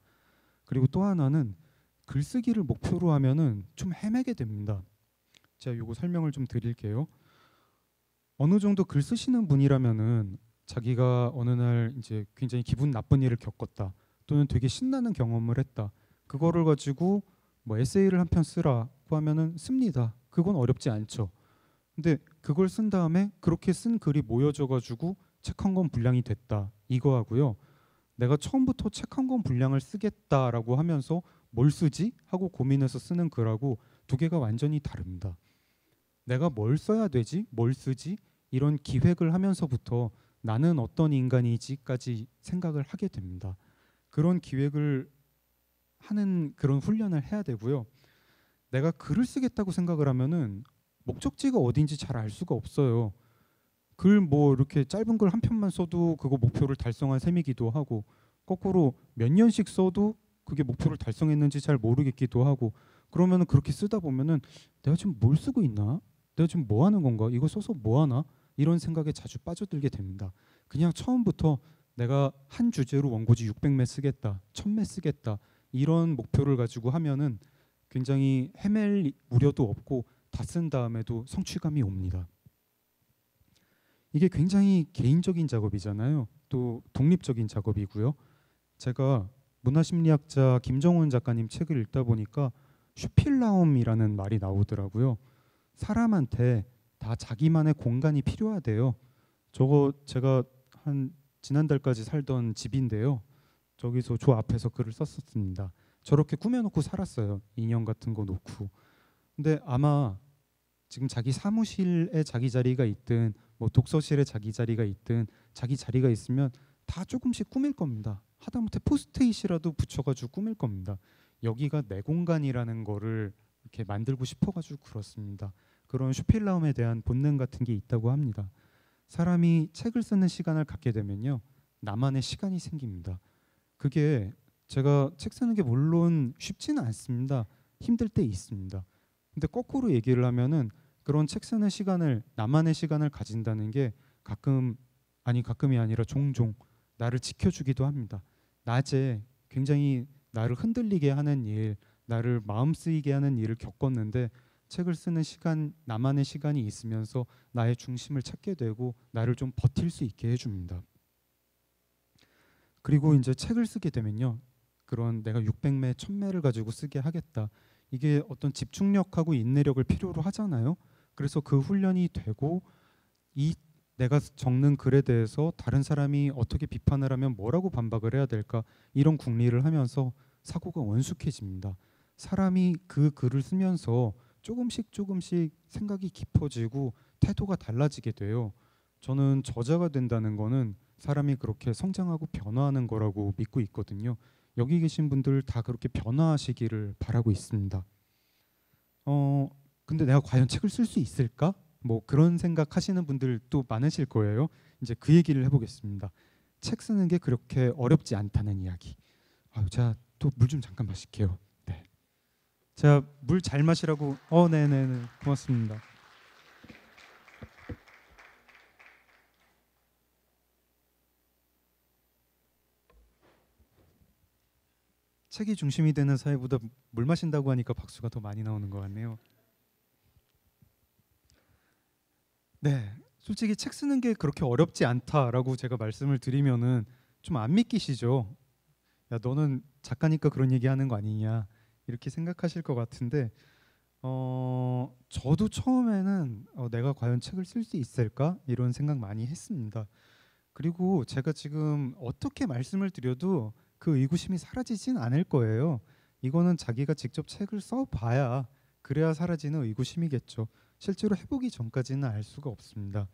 Speaker 2: 그리고 또 하나는 글쓰기를 목표로 하면은 좀 헤매게 됩니다. 제가 요거 설명을 좀 드릴게요. 어느 정도 글 쓰시는 분이라면은 자기가 어느 날 이제 굉장히 기분 나쁜 일을 겪었다 또는 되게 신나는 경험을 했다 그거를 가지고 뭐 에세이를 한 편 쓰라고 하면은 씁니다. 그건 어렵지 않죠. 근데 그걸 쓴 다음에 그렇게 쓴 글이 모여져 가지고 책 한 권 분량이 됐다 이거 하고요. 내가 처음부터 책 한 권 분량을 쓰겠다라고 하면서 뭘 쓰지 하고 고민해서 쓰는 글하고 두 개가 완전히 다릅니다. 내가 뭘 써야 되지, 뭘 쓰지 이런 기획을 하면서부터 나는 어떤 인간이지까지 생각을 하게 됩니다. 그런 기획을 하는 그런 훈련을 해야 되고요. 내가 글을 쓰겠다고 생각을 하면은 목적지가 어딘지 잘 알 수가 없어요. 글 뭐 이렇게 짧은 글 한 편만 써도 그거 목표를 달성한 셈이기도 하고 거꾸로 몇 년씩 써도 그게 목표를 달성했는지 잘 모르겠기도 하고 그러면은 그렇게 쓰다 보면은 내가 지금 뭘 쓰고 있나? 내가 지금 뭐 하는 건가? 이거 써서 뭐 하나? 이런 생각에 자주 빠져들게 됩니다. 그냥 처음부터 내가 한 주제로 원고지 600매 쓰겠다, 1000매 쓰겠다 이런 목표를 가지고 하면은 굉장히 헤맬 우려도 없고 다 쓴 다음에도 성취감이 옵니다. 이게 굉장히 개인적인 작업이잖아요. 또 독립적인 작업이고요. 제가 문화심리학자 김정훈 작가님 책을 읽다 보니까 슈필라움이라는 말이 나오더라고요. 사람한테 다 자기만의 공간이 필요하대요. 저거 제가 한 지난달까지 살던 집인데요. 저기서 저 앞에서 글을 썼었습니다. 저렇게 꾸며놓고 살았어요. 인형 같은 거 놓고. 근데 아마 지금 자기 사무실에 자기 자리가 있든 뭐 독서실에 자기 자리가 있든 자기 자리가 있으면 다 조금씩 꾸밀 겁니다. 하다못해 포스트잇이라도 붙여가지고 꾸밀 겁니다. 여기가 내 공간이라는 거를 이렇게 만들고 싶어가지고 그렇습니다. 그런 슈필라움에 대한 본능 같은 게 있다고 합니다. 사람이 책을 쓰는 시간을 갖게 되면요. 나만의 시간이 생깁니다. 그게 제가 책 쓰는 게 물론 쉽지는 않습니다. 힘들 때 있습니다. 근데 거꾸로 얘기를 하면은 그런 책 쓰는 시간을 나만의 시간을 가진다는 게 가끔 아니 가끔이 아니라 종종 나를 지켜주기도 합니다. 낮에 굉장히 나를 흔들리게 하는 일, 나를 마음 쓰이게 하는 일을 겪었는데 책을 쓰는 시간 나만의 시간이 있으면서 나의 중심을 찾게 되고 나를 좀 버틸 수 있게 해줍니다. 그리고 이제 책을 쓰게 되면요. 그런 내가 600매, 1000매를 가지고 쓰게 하겠다. 이게 어떤 집중력하고 인내력을 필요로 하잖아요. 그래서 그 훈련이 되고 이 내가 적는 글에 대해서 다른 사람이 어떻게 비판을 하면 뭐라고 반박을 해야 될까 이런 궁리를 하면서 사고가 원숙해집니다. 사람이 그 글을 쓰면서 조금씩 조금씩 생각이 깊어지고 태도가 달라지게 돼요. 저는 저자가 된다는 거는 사람이 그렇게 성장하고 변화하는 거라고 믿고 있거든요. 여기 계신 분들 다 그렇게 변화하시기를 바라고 있습니다. 어 근데 내가 과연 책을 쓸 수 있을까? 뭐 그런 생각 하시는 분들도 많으실 거예요. 이제 그 얘기를 해보겠습니다. 책 쓰는 게 그렇게 어렵지 않다는 이야기. 아, 제가 또 물 좀 잠깐 마실게요. 네. 제가 물 잘 마시라고. 어, 네, 네, 네. 고맙습니다. 책이 중심이 되는 사회보다 물 마신다고 하니까 박수가 더 많이 나오는 것 같네요. 네, 솔직히 책 쓰는 게 그렇게 어렵지 않다라고 제가 말씀을 드리면은 좀 안 믿기시죠? 야, 너는 작가니까 그런 얘기 하는 거 아니냐 이렇게 생각하실 것 같은데, 어, 저도 처음에는 어, 내가 과연 책을 쓸 수 있을까 이런 생각 많이 했습니다. 그리고 제가 지금 어떻게 말씀을 드려도 그 의구심이 사라지진 않을 거예요. 이거는 자기가 직접 책을 써봐야 그래야 사라지는 의구심이겠죠. 실제로 해보기 전까지는 알 수가 없습니다.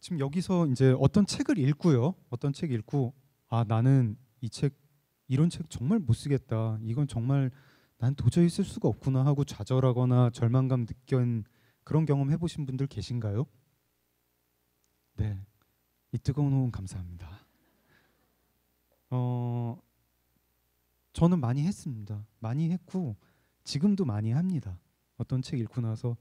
Speaker 2: 지금 여기서 이제 어떤 책을 읽고요. 어떤 책 읽고 아 나는 이 책 이런 책 정말 못 쓰겠다. 이건 정말 난 도저히 쓸 수가 없구나 하고 좌절하거나 절망감 느낀 그런 경험 해보신 분들 계신가요? 네, 이 뜨거운 호응 감사합니다. 어, 저는 많이 했습니다. 많이 했고 지금도 많이 합니다. 어떤 책 읽고 나서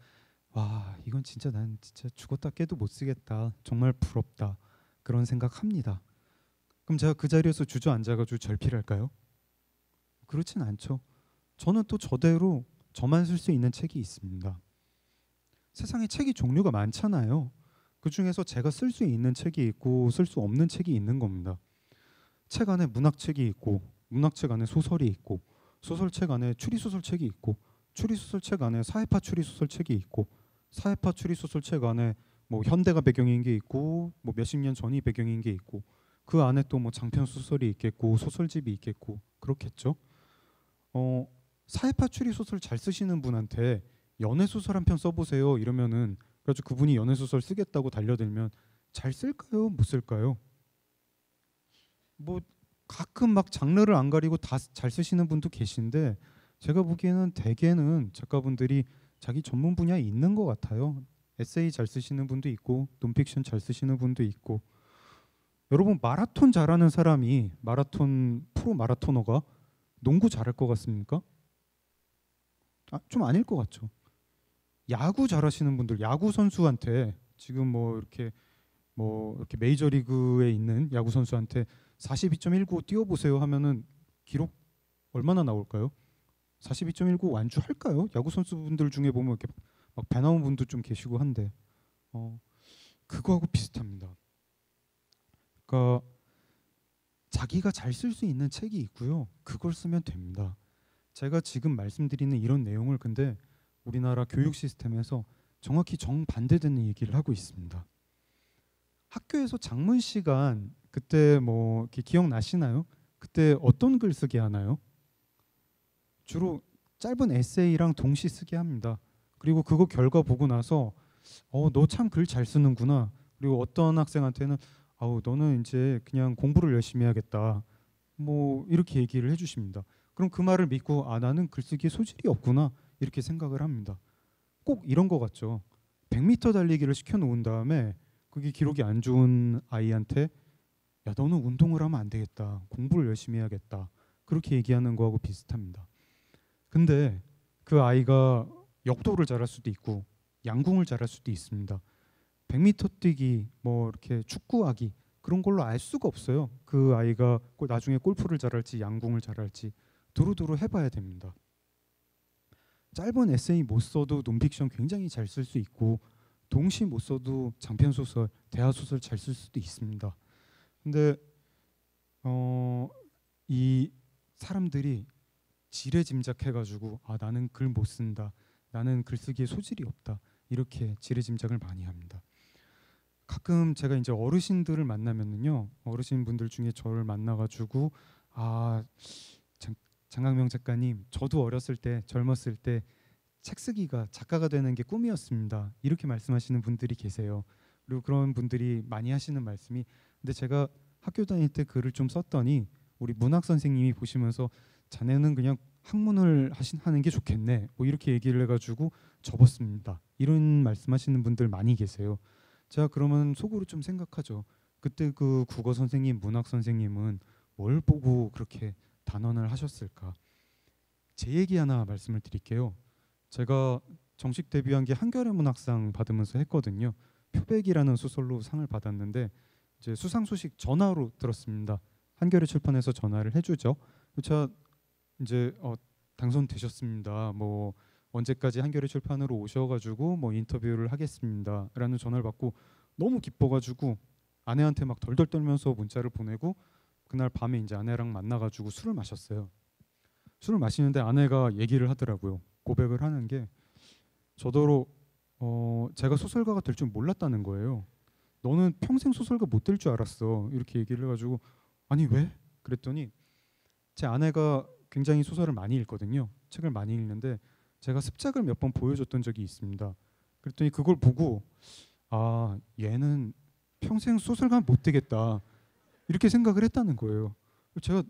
Speaker 2: 와 이건 진짜 난 진짜 죽었다 깨도 못 쓰겠다. 정말 부럽다. 그런 생각합니다. 그럼 제가 그 자리에서 주저앉아가지고 절필할까요? 그렇진 않죠. 저는 또 저대로 저만 쓸 수 있는 책이 있습니다. 세상에 책이 종류가 많잖아요. 그 중에서 제가 쓸 수 있는 책이 있고 쓸 수 없는 책이 있는 겁니다. 책 안에 문학책이 있고 문학책 안에 소설이 있고 소설책 안에 추리소설책이 있고 추리소설책 안에 사회파 추리소설책이 있고 사회파 추리소설책 안에 뭐 현대가 배경인 게 있고 뭐 몇십 년 전이 배경인 게 있고 그 안에 또 뭐 장편 소설이 있겠고 소설집이 있겠고 그렇겠죠. 어 사회파 추리 소설 잘 쓰시는 분한테 연애 소설 한 편 써보세요 이러면은 그래서 그분이 연애 소설 쓰겠다고 달려들면 잘 쓸까요 못 쓸까요? 뭐 가끔 막 장르를 안 가리고 다 잘 쓰시는 분도 계신데 제가 보기에는 대개는 작가분들이 자기 전문 분야에 있는 것 같아요. 에세이 잘 쓰시는 분도 있고 논픽션 잘 쓰시는 분도 있고 여러분 마라톤 잘하는 사람이 마라톤 프로 마라토너가 농구 잘할 것 같습니까? 아, 좀 아닐 것 같죠. 야구 잘하시는 분들, 야구 선수한테 지금 뭐 이렇게 뭐 이렇게 메이저리그에 있는 야구 선수한테 42.19 뛰어보세요 하면은 기록 얼마나 나올까요? 42.19 완주할까요? 야구 선수분들 중에 보면 이렇게 막 배 나온 분도 좀 계시고 한데 어, 그거하고 비슷합니다. 그러니까 자기가 잘 쓸 수 있는 책이 있고요. 그걸 쓰면 됩니다. 제가 지금 말씀드리는 이런 내용을 근데 우리나라 교육 시스템에서 정확히 정반대되는 얘기를 하고 있습니다. 학교에서 작문 시간 그때 뭐 기억나시나요? 그때 어떤 글 쓰게 하나요? 주로 짧은 에세이랑 동시 쓰게 합니다. 그리고 그거 결과 보고 나서 어 너 참 글 잘 쓰는구나. 그리고 어떤 학생한테는 아우 너는 이제 그냥 공부를 열심히 해야겠다. 뭐 이렇게 얘기를 해주십니다. 그럼 그 말을 믿고 아 나는 글쓰기에 소질이 없구나 이렇게 생각을 합니다. 꼭 이런 거 같죠. 100m 달리기를 시켜 놓은 다음에 그게 기록이 안 좋은 아이한테 야 너는 운동을 하면 안 되겠다. 공부를 열심히 해야겠다. 그렇게 얘기하는 거하고 비슷합니다. 근데 그 아이가 역도를 잘할 수도 있고 양궁을 잘할 수도 있습니다. 100m 뛰기, 뭐 이렇게 축구하기 그런 걸로 알 수가 없어요. 그 아이가 나중에 골프를 잘할지 양궁을 잘할지 두루두루 해봐야 됩니다. 짧은 에세이 못 써도 논픽션 굉장히 잘 쓸 수 있고 동시 못 써도 장편 소설, 대하 소설 잘 쓸 수도 있습니다. 근데 어, 이 사람들이 지레 짐작해가지고 아 나는 글 못 쓴다, 나는 글쓰기에 소질이 없다 이렇게 지레 짐작을 많이 합니다. 가끔 제가 이제 어르신들을 만나면은요 어르신 분들 중에 저를 만나가지고 아 장, 장강명 작가님 저도 어렸을 때 젊었을 때 책 쓰기가 작가가 되는 게 꿈이었습니다. 이렇게 말씀하시는 분들이 계세요. 그리고 그런 분들이 많이 하시는 말씀이 근데 제가 학교 다닐 때 글을 좀 썼더니 우리 문학 선생님이 보시면서 자네는 그냥 학문을 하신 하는 게 좋겠네. 뭐 이렇게 얘기를 해가지고 접었습니다. 이런 말씀하시는 분들 많이 계세요 제가 그러면 속으로 좀 생각하죠. 그때 그 국어 선생님, 문학 선생님은 뭘 보고 그렇게 단언을 하셨을까? 제 얘기 하나 말씀을 드릴게요. 제가 정식 데뷔한 게 한겨레 문학상 받으면서 했거든요. 표백이라는 소설로 상을 받았는데 이제 수상 소식 전화로 들었습니다. 한겨레 출판에서 전화를 해주죠. 제가 이제 어, 당선되셨습니다. 뭐 언제까지 한겨레 출판으로 오셔가지고 뭐 인터뷰를 하겠습니다라는 전화를 받고 너무 기뻐가지고 아내한테 막 덜덜 떨면서 문자를 보내고 그날 밤에 이제 아내랑 만나가지고 술을 마셨어요. 술을 마시는데 아내가 얘기를 하더라고요. 고백을 하는 게 저더러 어 제가 소설가가 될 줄 몰랐다는 거예요. 너는 평생 소설가 못 될 줄 알았어. 이렇게 얘기를 해가지고 아니 왜? 그랬더니 제 아내가 굉장히 소설을 많이 읽거든요. 책을 많이 읽는데 제가 습작을 몇 번 보여줬던 적이 있습니다. 그랬더니 그걸 보고 아 얘는 평생 소설가 못 되겠다 이렇게 생각을 했다는 거예요. 제가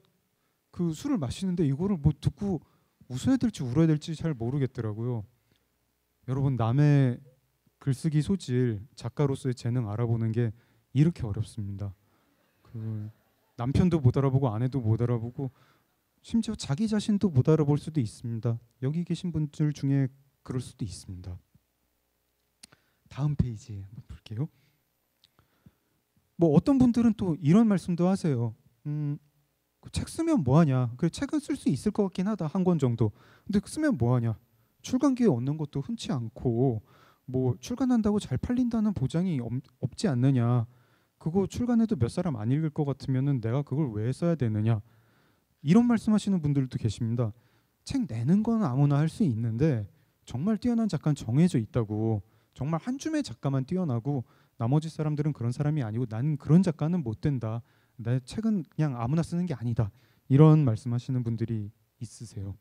Speaker 2: 그 술을 마시는데 이거를 뭐 듣고 웃어야 될지 울어야 될지 잘 모르겠더라고요. 여러분 남의 글쓰기 소질, 작가로서의 재능 알아보는 게 이렇게 어렵습니다. 그 남편도 못 알아보고 아내도 못 알아보고 심지어 자기 자신도 못 알아볼 수도 있습니다. 여기 계신 분들 중에 그럴 수도 있습니다. 다음 페이지 한번 볼게요. 뭐 어떤 분들은 또 이런 말씀도 하세요. 음, 그책 쓰면 뭐하냐? 그 책은 쓸 수 있을 것 같긴 하다 한 권 정도. 근데 쓰면 뭐하냐? 출간 기회 얻는 것도 흔치 않고 뭐 출간한다고 잘 팔린다는 보장이 없, 없지 않느냐? 그거 출간해도 몇 사람 안 읽을 것 같으면은 내가 그걸 왜 써야 되느냐? 이런 말씀하시는 분들도 계십니다. 책 내는 건 아무나 할 수 있는데 정말 뛰어난 작가는 정해져 있다고. 정말 한 줌의 작가만 뛰어나고 나머지 사람들은 그런 사람이 아니고 나는 그런 작가는 못 된다. 내 책은 그냥 아무나 쓰는 게 아니다. 이런 말씀하시는 분들이 있으세요.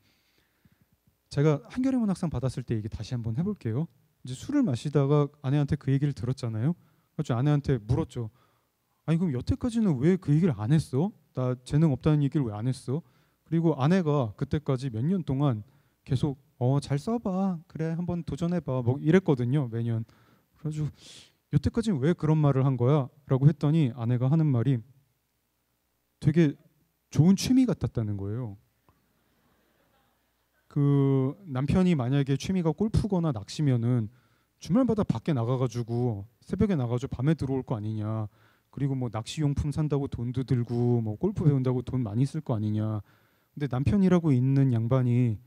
Speaker 2: 제가 한겨레 문학상 받았을 때 얘기 다시 한번 해볼게요. 이제 술을 마시다가 아내한테 그 얘기를 들었잖아요. 그래서 아내한테 물었죠. 아니 그럼 여태까지는 왜 그 얘기를 안 했어? 나 재능 없다는 얘기를 왜 안 했어? 그리고 아내가 그때까지 몇 년 동안 계속 어잘 써봐 그래 한번 도전해봐 뭐 이랬거든요 매년 그래가지고 여태까지는 왜 그런 말을 한 거야?라고 했더니 아내가 하는 말이 되게 좋은 취미 같았다는 거예요. 그 남편이 만약에 취미가 골프거나 낚시면은 주말마다 밖에 나가가지고 새벽에 나가지고 밤에 들어올 거 아니냐. 그리고 뭐 낚시용품 산다고 돈도 들고 뭐 골프 배운다고 돈 많이 쓸 거 아니냐. 근데 남편이라고 있는 양반이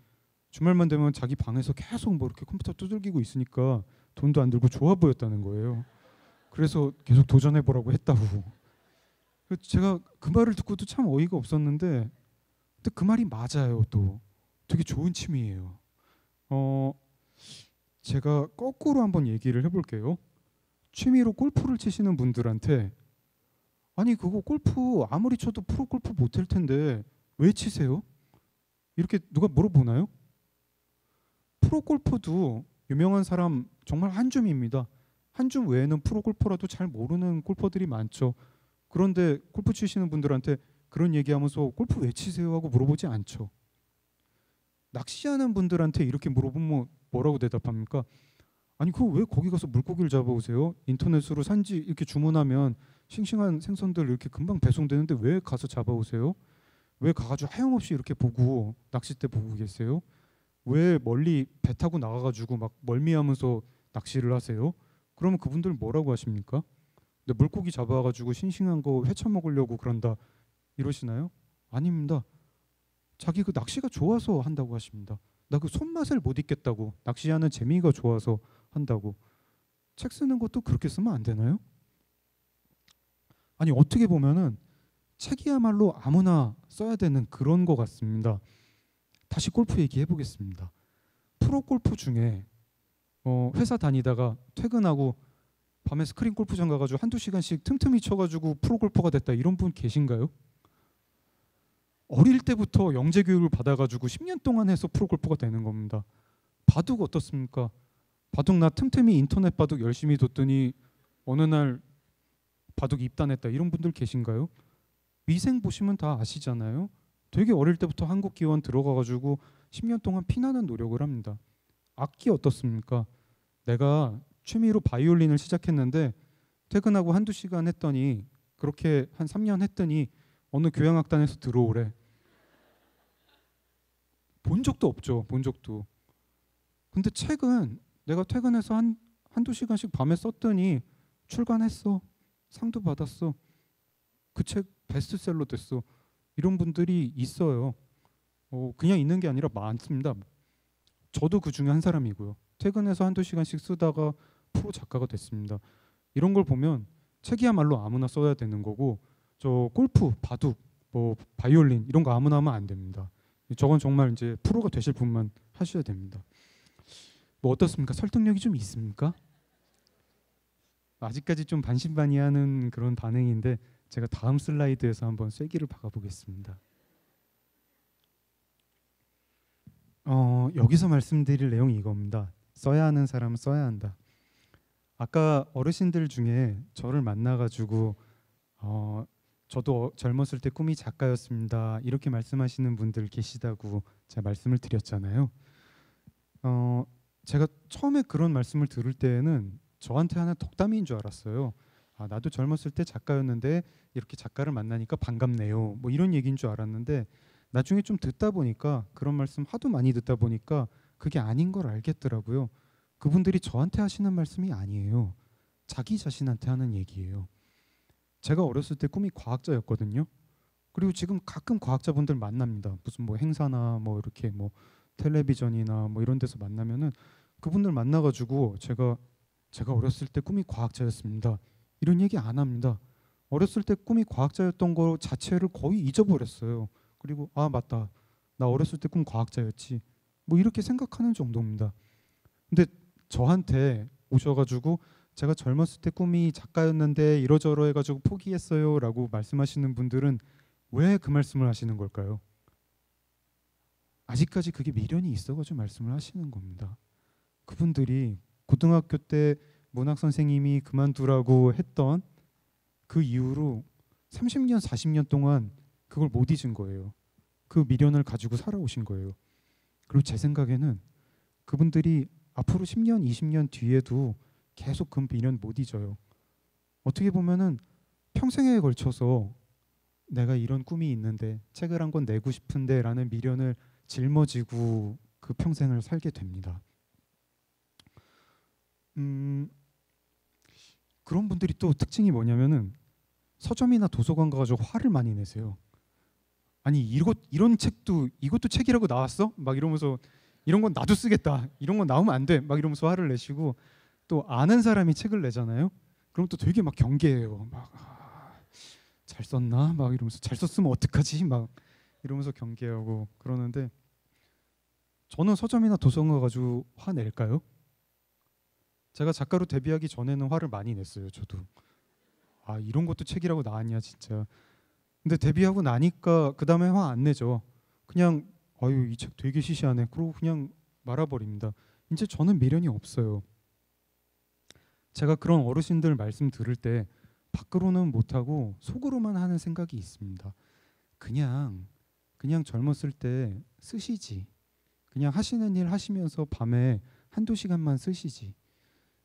Speaker 2: 주말만 되면 자기 방에서 계속 뭐 이렇게 컴퓨터 두들기고 있으니까 돈도 안 들고 좋아 보였다는 거예요. 그래서 계속 도전해 보라고 했다고. 제가 그 말을 듣고도 참 어이가 없었는데 근데 그 말이 맞아요 또 되게 좋은 취미예요 어 제가 거꾸로 한번 얘기를 해볼게요 취미로 골프를 치시는 분들한테 아니 그거 골프 아무리 쳐도 프로 골프 못 할 텐데 왜 치세요? 이렇게 누가 물어보나요? 프로 골프도 유명한 사람 정말 한 줌입니다. 한 줌 외에는 프로 골퍼라도 잘 모르는 골퍼들이 많죠. 그런데 골프 치시는 분들한테 그런 얘기하면서 골프 왜 치세요 하고 물어보지 않죠. 낚시하는 분들한테 이렇게 물어보면 뭐라고 대답합니까? 아니 그왜 거기 가서 물고기를 잡아오세요? 인터넷으로 산지 이렇게 주문하면 싱싱한 생선들 이렇게 금방 배송되는데 왜 가서 잡아오세요? 왜 가가지고 하염없이 이렇게 보고 낚싯대 보고 계세요? 왜 멀리 배 타고 나가가지고 막 멀미하면서 낚시를 하세요? 그러면 그분들 뭐라고 하십니까? 근데 물고기 잡아가지고 싱싱한 거 회쳐 먹으려고 그런다 이러시나요? 아닙니다. 자기 그 낚시가 좋아서 한다고 하십니다. 나 그 손맛을 못 잊겠다고 낚시하는 재미가 좋아서 한다고 책 쓰는 것도 그렇게 쓰면 안 되나요? 아니 어떻게 보면은 책이야말로 아무나 써야 되는 그런 것 같습니다. 다시 골프 얘기해 보겠습니다. 프로 골프 중에 어, 회사 다니다가 퇴근하고 밤에 스크린 골프장 가가지고 한두 시간씩 틈틈이 쳐가지고 프로 골퍼가 됐다 이런 분 계신가요? 어릴 때부터 영재 교육을 받아가지고 10년 동안 해서 프로 골퍼가 되는 겁니다. 바둑 어떻습니까? 바둑 나 틈틈이 인터넷 바둑 열심히 뒀더니 어느 날 바둑 입단했다 이런 분들 계신가요? 미생 보시면 다 아시잖아요. 되게 어릴 때부터 한국 기원 들어가 가지고 10년 동안 피나는 노력을 합니다. 악기 어떻습니까? 내가 취미로 바이올린을 시작했는데 퇴근하고 한두 시간 했더니 그렇게 한 3년 했더니 어느 교향악단에서 들어오래. 본 적도 없죠. 본 적도. 근데 책은 내가 퇴근해서 한 한두 시간씩 밤에 썼더니 출간했어. 상도 받았어. 그 책 베스트셀러 됐어. 이런 분들이 있어요. 어, 그냥 있는 게 아니라 많습니다. 저도 그 중에 한 사람이고요. 퇴근해서 한두 시간씩 쓰다가 프로 작가가 됐습니다. 이런 걸 보면 책이야말로 아무나 써야 되는 거고 저 골프, 바둑, 뭐 바이올린 이런 거 아무나 하면 안 됩니다. 저건 정말 이제 프로가 되실 분만 하셔야 됩니다. 뭐 어떻습니까? 설득력이 좀 있습니까? 아직까지 좀 반신반의하는 그런 반응인데 제가 다음 슬라이드에서 한번 쐐기를 박아보겠습니다. 어, 여기서 말씀드릴 내용이 이겁니다. 써야 하는 사람은 써야 한다. 아까 어르신들 중에 저를 만나가지고 어, 저도 젊었을 때 꿈이 작가였습니다. 이렇게 말씀하시는 분들 계시다고 제가 말씀을 드렸잖아요. 어, 제가 처음에 그런 말씀을 들을 때에는 저한테 하는 덕담인 줄 알았어요. 아, 나도 젊었을 때 작가였는데 이렇게 작가를 만나니까 반갑네요. 뭐 이런 얘기인 줄 알았는데 나중에 좀 듣다 보니까 그런 말씀 하도 많이 듣다 보니까 그게 아닌 걸 알겠더라고요. 그분들이 저한테 하시는 말씀이 아니에요. 자기 자신한테 하는 얘기예요. 제가 어렸을 때 꿈이 과학자였거든요. 그리고 지금 가끔 과학자분들 만납니다. 무슨 뭐 행사나 뭐 이렇게 뭐 텔레비전이나 뭐 이런 데서 만나면은 그분들 만나가지고 제가 제가 어렸을 때 꿈이 과학자였습니다. 이런 얘기 안 합니다. 어렸을 때 꿈이 과학자였던 거 자체를 거의 잊어버렸어요. 그리고 아 맞다, 나 어렸을 때 꿈 과학자였지. 뭐 이렇게 생각하는 정도입니다. 근데 저한테 오셔가지고 제가 젊었을 때 꿈이 작가였는데 이러저러 해가지고 포기했어요라고 말씀하시는 분들은 왜 그 말씀을 하시는 걸까요? 아직까지 그게 미련이 있어가지고 말씀을 하시는 겁니다. 그분들이 고등학교 때 문학 선생님이 그만두라고 했던 그 이후로 30년, 40년 동안 그걸 못 잊은 거예요. 그 미련을 가지고 살아오신 거예요. 그리고 제 생각에는 그분들이 앞으로 10년, 20년 뒤에도 계속 그 미련 못 잊어요. 어떻게 보면은 평생에 걸쳐서 내가 이런 꿈이 있는데 책을 한 권 내고 싶은데라는 미련을 짊어지고 그 평생을 살게 됩니다. 음, 그런 분들이 또 특징이 뭐냐면은 서점이나 도서관 가가지고 화를 많이 내세요. 아니 이것 이런 책도 이것도 책이라고 나왔어? 막 이러면서 이런 건 나도 쓰겠다. 이런 건 나오면 안 돼. 막 이러면서 화를 내시고 또 아는 사람이 책을 내잖아요. 그럼 또 되게 막 경계해요. 막잘 썼나? 막 이러면서 잘 썼으면 어떡하지? 막 이러면서 경계하고 그러는데 저는 서점이나 도서관 가가지고 화 낼까요? 제가 작가로 데뷔하기 전에는 화를 많이 냈어요. 저도 아 이런 것도 책이라고 나왔냐 진짜. 근데 데뷔하고 나니까 그 다음에 화 안 내죠. 그냥 아유 이 책 되게 시시하네. 그러고 그냥 말아버립니다. 이제 저는 미련이 없어요. 제가 그런 어르신들 말씀 들을 때 밖으로는 못하고 속으로만 하는 생각이 있습니다. 그냥 그냥 젊었을 때 쓰시지. 그냥 하시는 일 하시면서 밤에 한두 시간만 쓰시지.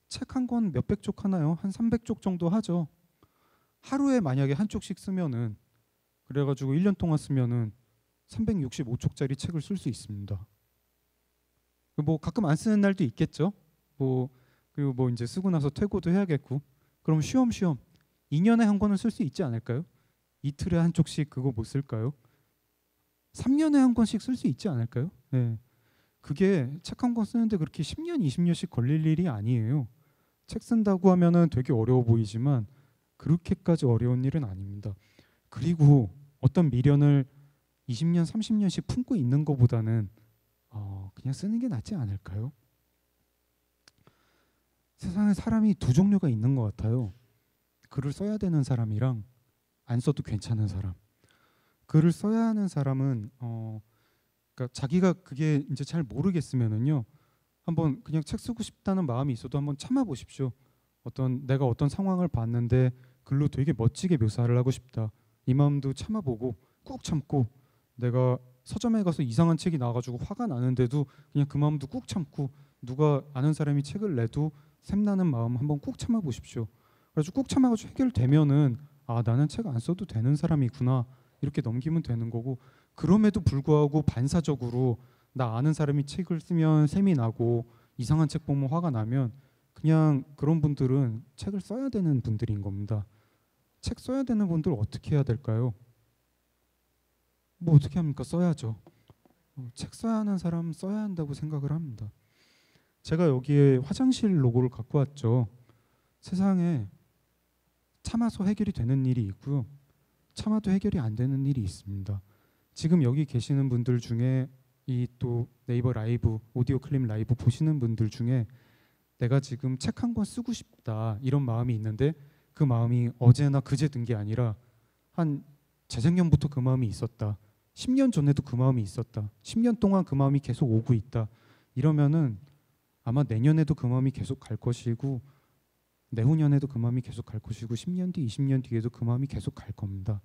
Speaker 2: 책 한 권 몇백 쪽 하나요? 한 300쪽 정도 하죠. 하루에 만약에 한 쪽씩 쓰면은 그래가지고 1년 동안 쓰면은 365쪽짜리 책을 쓸 수 있습니다. 뭐 가끔 안 쓰는 날도 있겠죠. 뭐 그리고 뭐 이제 쓰고 나서 퇴고도 해야겠고. 그럼 쉬엄쉬엄 2년에 한 권은 쓸 수 있지 않을까요? 이틀에 한 쪽씩 그거 못 쓸까요? 3년에 한 권씩 쓸 수 있지 않을까요? 네. 그게 책 한 권 쓰는데 그렇게 10년, 20년씩 걸릴 일이 아니에요. 책 쓴다고 하면은 되게 어려워 보이지만 그렇게까지 어려운 일은 아닙니다. 그리고 어떤 미련을 20년, 30년씩 품고 있는 것보다는 어, 그냥 쓰는 게 낫지 않을까요? 세상에 사람이 두 종류가 있는 것 같아요. 글을 써야 되는 사람이랑 안 써도 괜찮은 사람. 글을 써야 하는 사람은 어, 그러니까 자기가 그게 이제 잘 모르겠으면은요, 한번 그냥 책 쓰고 싶다는 마음이 있어도 한번 참아 보십시오. 어떤 내가 어떤 상황을 봤는데 글로 되게 멋지게 묘사를 하고 싶다. 이 마음도 참아보고 꾹 참고 내가 서점에 가서 이상한 책이 나와가지고 화가 나는데도 그냥 그 마음도 꾹 참고 누가 아는 사람이 책을 내도 샘나는 마음 한번 꾹 참아 보십시오. 그래서 꾹 참아가지고 해결되면은 아 나는 책 안 써도 되는 사람이구나 이렇게 넘기면 되는 거고 그럼에도 불구하고 반사적으로 나 아는 사람이 책을 쓰면 샘이 나고 이상한 책 보면 화가 나면 그냥 그런 분들은 책을 써야 되는 분들인 겁니다. 책 써야 되는 분들 어떻게 해야 될까요? 뭐 어떻게 합니까? 써야죠. 어, 책 써야 하는 사람 써야 한다고 생각을 합니다. 제가 여기에 화장실 로고를 갖고 왔죠. 세상에 참아서 해결이 되는 일이 있고요. 참아도 해결이 안 되는 일이 있습니다. 지금 여기 계시는 분들 중에 이 또 네이버 라이브 오디오 클립 라이브 보시는 분들 중에 내가 지금 책 한 권 쓰고 싶다 이런 마음이 있는데 그 마음이 어제나 그제 든 게 아니라 한 재작년부터 그 마음이 있었다. 10년 전에도 그 마음이 있었다. 10년 동안 그 마음이 계속 오고 있다. 이러면은 아마 내년에도 그 마음이 계속 갈 것이고 내후년에도 그 마음이 계속 갈 것이고 10년 뒤, 20년 뒤에도 그 마음이 계속 갈 겁니다.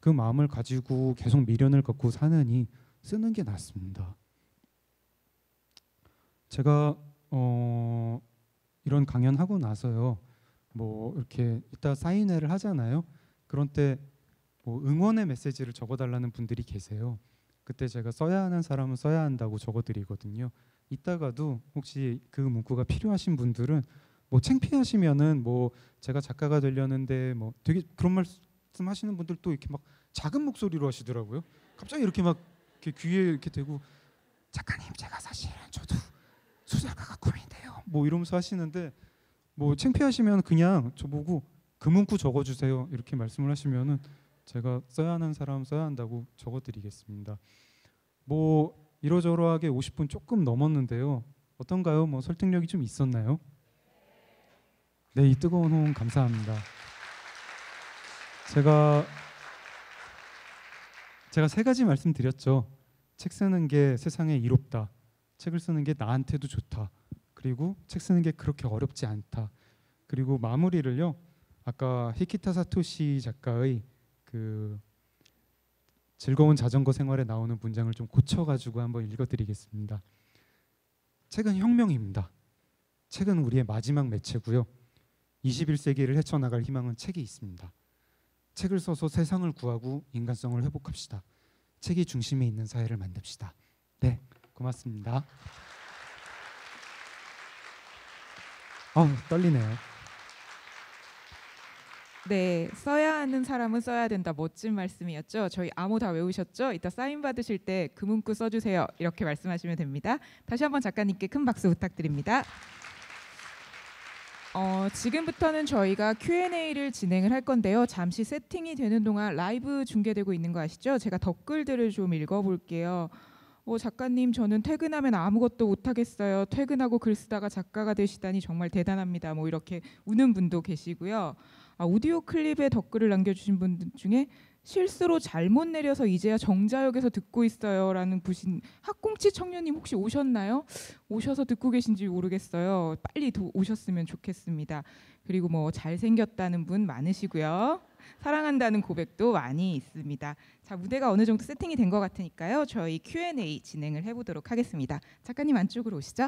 Speaker 2: 그 마음을 가지고 계속 미련을 갖고 사느니 쓰는 게 낫습니다. 제가 어 이런 강연 하고 나서요. 뭐 이렇게 이따 사인회를 하잖아요. 그런 때 뭐 응원의 메시지를 적어달라는 분들이 계세요. 그때 제가 써야 하는 사람은 써야 한다고 적어드리거든요. 이따가도 혹시 그 문구가 필요하신 분들은 뭐 창피하시면은 뭐 제가 작가가 되려는데 뭐 되게 그런 말씀 하시는 분들 또 이렇게 막 작은 목소리로 하시더라고요. 갑자기 이렇게 막 이렇게 귀에 이렇게 대고 작가님 제가 사실은 저도 수작가가 꿈인데요. 뭐 이러면서 하시는데 뭐 창피하시면 그냥 저보고 그 문구 적어주세요 이렇게 말씀을 하시면은 제가 써야 하는 사람 써야 한다고 적어드리겠습니다. 뭐 이러저러하게 50분 조금 넘었는데요. 어떤가요? 뭐 설득력이 좀 있었나요? 네, 이 뜨거운 호응 감사합니다. 제가 제가 세 가지 말씀드렸죠. 책 쓰는 게 세상에 이롭다. 책을 쓰는 게 나한테도 좋다. 그리고 책 쓰는 게 그렇게 어렵지 않다. 그리고 마무리를요. 아까 히키타 사토시 작가의 그 즐거운 자전거 생활에 나오는 문장을 좀 고쳐 가지고 한번 읽어 드리겠습니다. 책은 혁명입니다. 책은 우리의 마지막 매체고요. 21세기를 헤쳐나갈 희망은 책에 있습니다. 책을 써서 세상을 구하고 인간성을 회복합시다. 책이 중심에 있는 사회를 만듭시다. 네, 고맙습니다. 아 떨리네요.
Speaker 1: 네, 써야 하는 사람은 써야 된다. 멋진 말씀이었죠. 저희 암호 다 외우셨죠? 이따 사인 받으실 때 그 문구 써주세요. 이렇게 말씀하시면 됩니다. 다시 한번 작가님께 큰 박수 부탁드립니다. 어, 지금부터는 저희가 Q&A를 진행을 할 건데요. 잠시 세팅이 되는 동안 라이브 중계되고 있는 거 아시죠? 제가 댓글들을 좀 읽어볼게요. 어, 작가님 저는 퇴근하면 아무것도 못하겠어요. 퇴근하고 글 쓰다가 작가가 되시다니 정말 대단합니다. 뭐 이렇게 우는 분도 계시고요. 아, 오디오 클립에 댓글을 남겨주신 분 중에 실수로 잘못 내려서 이제야 정자역에서 듣고 있어요라는 부신 학공치 청년님 혹시 오셨나요? 오셔서 듣고 계신지 모르겠어요. 빨리 도, 오셨으면 좋겠습니다. 그리고 뭐 잘생겼다는 분 많으시고요. 사랑한다는 고백도 많이 있습니다. 자 무대가 어느 정도 세팅이 된 것 같으니까요. 저희 Q&A 진행을 해보도록 하겠습니다. 작가님 안쪽으로 오시죠.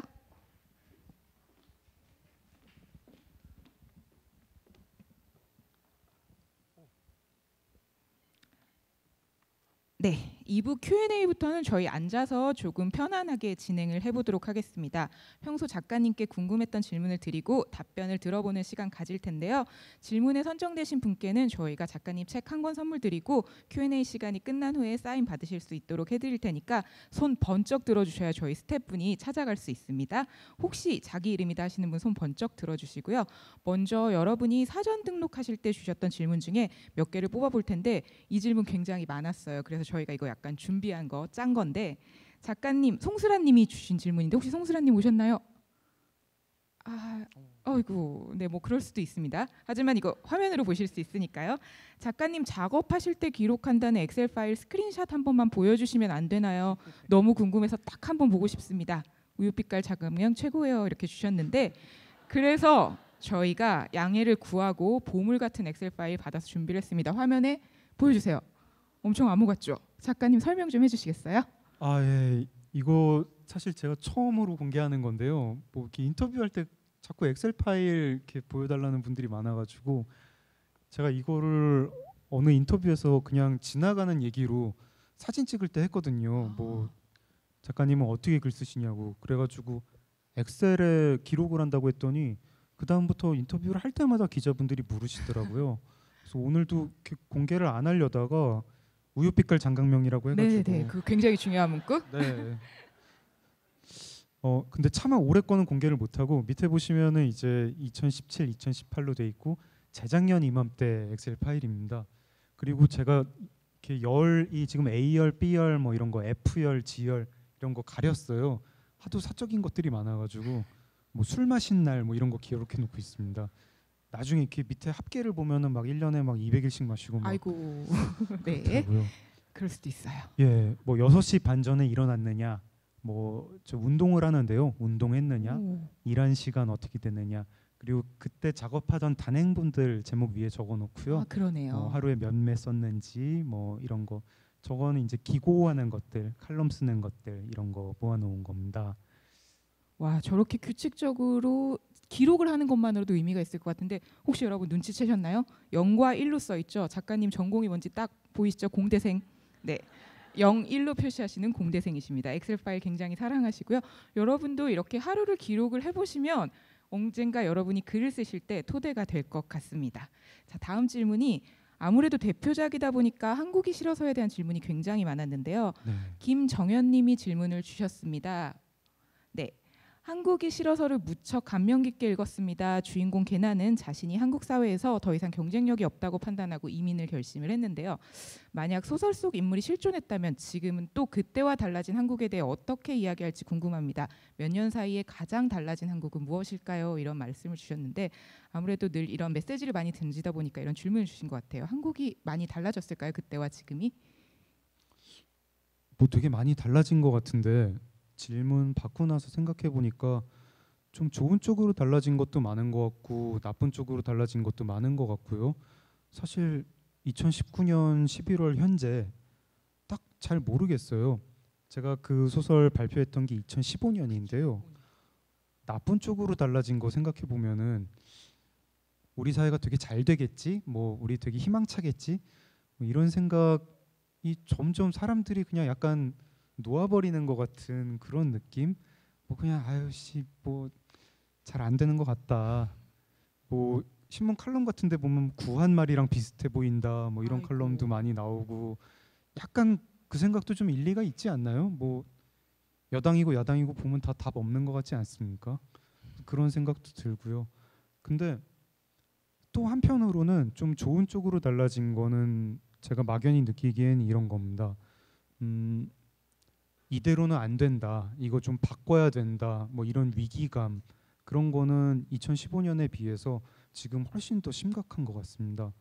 Speaker 1: 네, 2부 Q&A부터는 저희 앉아서 조금 편안하게 진행을 해보도록 하겠습니다. 평소 작가님께 궁금했던 질문을 드리고 답변을 들어보는 시간 가질 텐데요. 질문에 선정되신 분께는 저희가 작가님 책 한 권 선물 드리고 Q&A 시간이 끝난 후에 사인 받으실 수 있도록 해드릴 테니까 손 번쩍 들어주셔야 저희 스태프분이 찾아갈 수 있습니다. 혹시 자기 이름이다 하시는 분 손 번쩍 들어주시고요. 먼저 여러분이 사전 등록하실 때 주셨던 질문 중에 몇 개를 뽑아볼 텐데 이 질문 굉장히 많았어요. 그래서 저희가 이거 약간 준비한 거 짠 건데 작가님 송수라님이 주신 질문인데 혹시 송수라님 오셨나요? 아, 어이구, 네, 뭐 그럴 수도 있습니다. 하지만 이거 화면으로 보실 수 있으니까요. 작가님 작업하실 때 기록한다는 엑셀 파일 스크린샷 한 번만 보여주시면 안 되나요? 너무 궁금해서 딱 한 번 보고 싶습니다. 우유빛깔 작업량 최고예요 이렇게 주셨는데 그래서 저희가 양해를 구하고 보물 같은 엑셀 파일 받아서 준비를 했습니다. 화면에 보여주세요. 엄청 암호 같죠? 작가님 설명 좀 해주시겠어요?
Speaker 2: 아 예, 이거 사실 제가 처음으로 공개하는 건데요. 뭐 이렇게 인터뷰할 때 자꾸 엑셀 파일 이렇게 보여달라는 분들이 많아가지고 제가 이거를 어느 인터뷰에서 그냥 지나가는 얘기로 사진 찍을 때 했거든요. 뭐 작가님은 어떻게 글 쓰시냐고 그래가지고 엑셀에 기록을 한다고 했더니 그 다음부터 인터뷰를 할 때마다 기자분들이 물으시더라고요. 그래서 오늘도 공개를 안 하려다가 우유빛깔 장강명이라고 해가지고
Speaker 1: 네, 네, 그 굉장히 중요한 문구.
Speaker 2: 네. 어 근데 차마 올해 거는 공개를 못하고 밑에 보시면은 이제 2017, 2018로 돼 있고 재작년 이맘때 엑셀 파일입니다. 그리고 제가 이렇게 열이 지금 A열, B열 뭐 이런 거 F열, G열 이런 거 가렸어요. 하도 사적인 것들이 많아가지고 뭐 술 마신 날 뭐 이런 거 기록해 놓고 있습니다. 나중에 이렇게 밑에 합계를 보면은 막 1년에 막 200일씩 마시고 막
Speaker 1: 아이고. 네.
Speaker 2: 그렇더라고요.
Speaker 1: 그럴 수도 있어요.
Speaker 2: 예, 뭐 6시 반 전에 일어났느냐, 뭐 저 운동을 하는데요. 운동했느냐,
Speaker 1: 오.
Speaker 2: 일한 시간 어떻게 됐느냐, 그리고 그때 작업하던 단행분들 제목 위에 적어 놓고요.
Speaker 1: 아, 그러네요.
Speaker 2: 뭐 하루에 몇 매 썼는지 뭐 이런 거 저거는 이제 기고하는 것들, 칼럼 쓰는 것들 이런 거 모아 놓은 겁니다.
Speaker 1: 와 저렇게 규칙적으로 기록을 하는 것만으로도 의미가 있을 것 같은데 혹시 여러분 눈치채셨나요? 0과 1로 써 있죠. 작가님 전공이 뭔지 딱 보이시죠? 공대생. 네. 0, 1로 표시하시는 공대생이십니다. 엑셀 파일 굉장히 사랑하시고요. 여러분도 이렇게 하루를 기록을 해보시면 언젠가 여러분이 글을 쓰실 때 토대가 될 것 같습니다. 자 다음 질문이 아무래도 대표작이다 보니까 한국이 싫어서에 대한 질문이 굉장히 많았는데요.
Speaker 2: 네.
Speaker 1: 김정현 님이 질문을 주셨습니다. 네, 한국이 싫어서를 무척 감명 깊게 읽었습니다. 주인공 개나는 자신이 한국 사회에서 더 이상 경쟁력이 없다고 판단하고 이민을 결심을 했는데요. 만약 소설 속 인물이 실존했다면 지금은 또 그때와 달라진 한국에 대해 어떻게 이야기할지 궁금합니다. 몇 년 사이에 가장 달라진 한국은 무엇일까요? 이런 말씀을 주셨는데 아무래도 늘 이런 메시지를 많이 던지다 보니까 이런 질문을 주신 것 같아요. 한국이 많이 달라졌을까요? 그때와 지금이?
Speaker 2: 뭐 되게 많이 달라진 것 같은데 질문 받고 나서 생각해 보니까 좀 좋은 쪽으로 달라진 것도 많은 것 같고 나쁜 쪽으로 달라진 것도 많은 것 같고요. 사실 2019년 11월 현재 딱 잘 모르겠어요. 제가 그 소설 발표했던 게 2015년인데요. 나쁜 쪽으로 달라진 거 생각해 보면은 우리 사회가 되게 잘 되겠지, 뭐 우리 되게 희망차겠지, 뭐 이런 생각이 점점 사람들이 그냥 약간 놓아버리는 것 같은 그런 느낌. 뭐 그냥 아유 씨 뭐 잘 안 되는 것 같다. 뭐 신문 칼럼 같은데 보면 구한 말이랑 비슷해 보인다. 뭐 이런
Speaker 1: 아이고.
Speaker 2: 칼럼도 많이 나오고 약간 그 생각도 좀 일리가 있지 않나요? 뭐 여당이고 야당이고 보면 다 답 없는 것 같지 않습니까? 그런 생각도 들고요. 근데 또 한편으로는 좀 좋은 쪽으로 달라진 거는 제가 막연히 느끼기엔 이런 겁니다. 음, 이대로는 안 된다. 이거 좀 바꿔야 된다. 뭐 이런 위기감 그런 거는 2015년에 비해서 지금 훨씬 더 심각한 것 같습니다.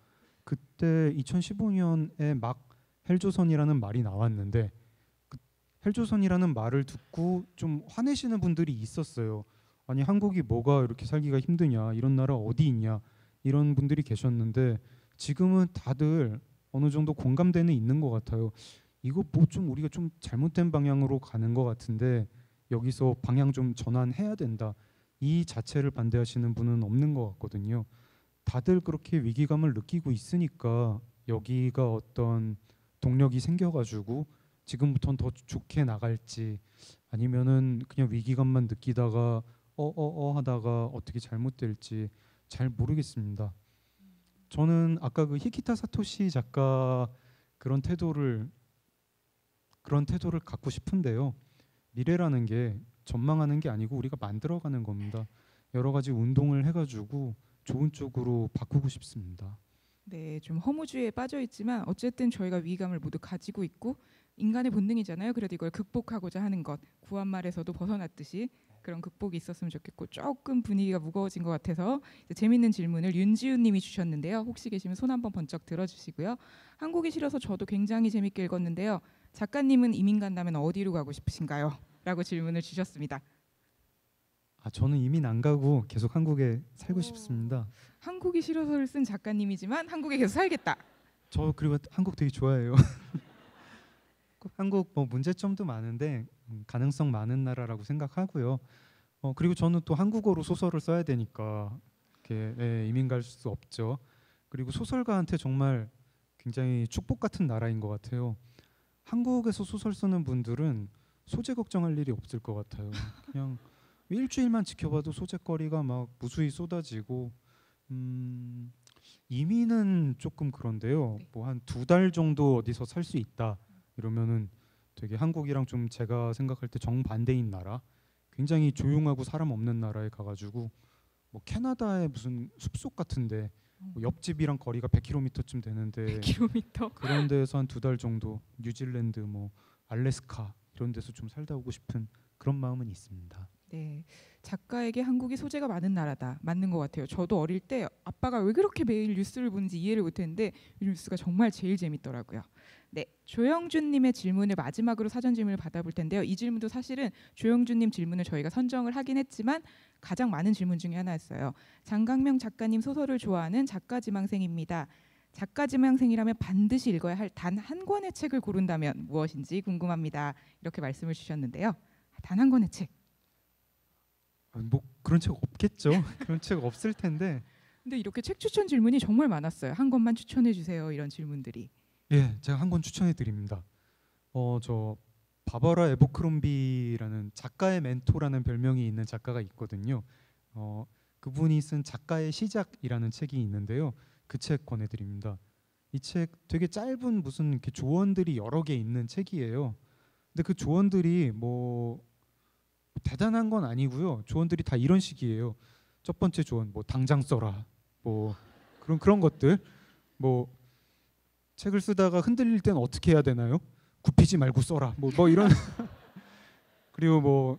Speaker 2: 그때 2015년에 막 헬조선이라는 말이 나왔는데 그 헬조선이라는 말을 듣고 좀 화내시는 분들이 있었어요. 아니 한국이 뭐가 이렇게 살기가 힘드냐 이런 나라 어디 있냐 이런 분들이 계셨는데 지금은 다들 어느 정도 공감대는 있는 것 같아요. 이거 뭐 좀 우리가 좀 잘못된 방향으로 가는 것 같은데 여기서 방향 좀 전환해야 된다. 이 자체를 반대하시는 분은 없는 것 같거든요. 다들 그렇게 위기감을 느끼고 있으니까 여기가 어떤 동력이 생겨가지고 지금부터는 더 좋게 나갈지 아니면은 그냥 위기감만 느끼다가 어어어 하다가 어떻게 잘못될지 잘 모르겠습니다. 저는 아까 그 히키타 사토시 작가 그런 태도를 그런 태도를 갖고 싶은데요. 미래라는 게 전망하는 게 아니고 우리가 만들어가는 겁니다. 여러 가지 운동을 해가지고 좋은 쪽으로 바꾸고 싶습니다.
Speaker 1: 네, 좀 허무주의에 빠져 있지만 어쨌든 저희가 위기감을 모두 가지고 있고 인간의 본능이잖아요. 그래도 이걸 극복하고자 하는 것 구한말에서도 벗어났듯이 그런 극복이 있었으면 좋겠고 조금 분위기가 무거워진 것 같아서 재밌는 질문을 윤지훈님이 주셨는데요. 혹시 계시면 손 한번 번쩍 들어주시고요. 한국이 싫어서 저도 굉장히 재밌게 읽었는데요. 작가님은 이민 간다면 어디로 가고 싶으신가요? 라고 질문을 주셨습니다.
Speaker 2: 아 저는 이민 안 가고 계속 한국에 살고
Speaker 1: 오.
Speaker 2: 싶습니다.
Speaker 1: 한국이 싫어서를 쓴 작가님이지만 한국에 계속 살겠다.
Speaker 2: 저 그리고 한국 되게 좋아해요. 한국 뭐 문제점도 많은데 음, 가능성 많은 나라라고 생각하고요. 어 그리고 저는 또 한국어로 소설을 써야 되니까 이렇게 예, 이민 갈 수 없죠. 그리고 소설가한테 정말 굉장히 축복 같은 나라인 것 같아요. 한국에서 소설 쓰는 분들은 소재 걱정할 일이 없을 것 같아요. 그냥 일주일만 지켜봐도 소재거리가 막 무수히 쏟아지고 음, 이민은 조금 그런데요.
Speaker 1: 네.
Speaker 2: 뭐한 두 달 정도 어디서 살 수 있다 이러면은 되게 한국이랑 좀 제가 생각할 때 정반대인 나라, 굉장히 조용하고 사람 없는 나라에 가가지고 뭐 캐나다의 무슨 숲속 같은데 뭐 옆집이랑 거리가 100km쯤 되는데
Speaker 1: 100km.
Speaker 2: 그런 데서 한 두 달 정도 뉴질랜드 뭐 알래스카 이런 데서 좀 살다 오고 싶은 그런 마음은 있습니다.
Speaker 1: 네. 작가에게 한국이 소재가 많은 나라다. 맞는 것 같아요. 저도 어릴 때 아빠가 왜 그렇게 매일 뉴스를 보는지 이해를 못했는데 이 뉴스가 정말 제일 재밌더라고요. 네, 조영준님의 질문을 마지막으로 사전 질문을 받아볼 텐데요. 이 질문도 사실은 조영준님 질문을 저희가 선정을 하긴 했지만 가장 많은 질문 중에 하나였어요. 장강명 작가님 소설을 좋아하는 작가 지망생입니다. 작가 지망생이라면 반드시 읽어야 할 단 한 권의 책을 고른다면 무엇인지 궁금합니다. 이렇게 말씀을 주셨는데요. 단 한 권의 책.
Speaker 2: 아, 뭐 그런 책 없겠죠. 그런 책 없을 텐데.
Speaker 1: 근데 이렇게 책 추천 질문이 정말 많았어요. 한 권만 추천해 주세요. 이런 질문들이.
Speaker 2: 예, 제가 한 권 추천해 드립니다. 어, 저 바버라 에보크롬비라는 작가의 멘토라는 별명이 있는 작가가 있거든요. 어, 그분이 쓴 작가의 시작이라는 책이 있는데요. 그 책 권해 드립니다. 이 책 되게 짧은 무슨 이렇게 조언들이 여러 개 있는 책이에요. 근데 그 조언들이 뭐 대단한 건 아니고요. 조언들이 다 이런 식이에요. 첫 번째 조언 뭐 당장 써라. 뭐 그런 그런 것들. 뭐 책을 쓰다가 흔들릴 때는 어떻게 해야 되나요? 굽히지 말고 써라. 뭐, 뭐 이런 그리고 뭐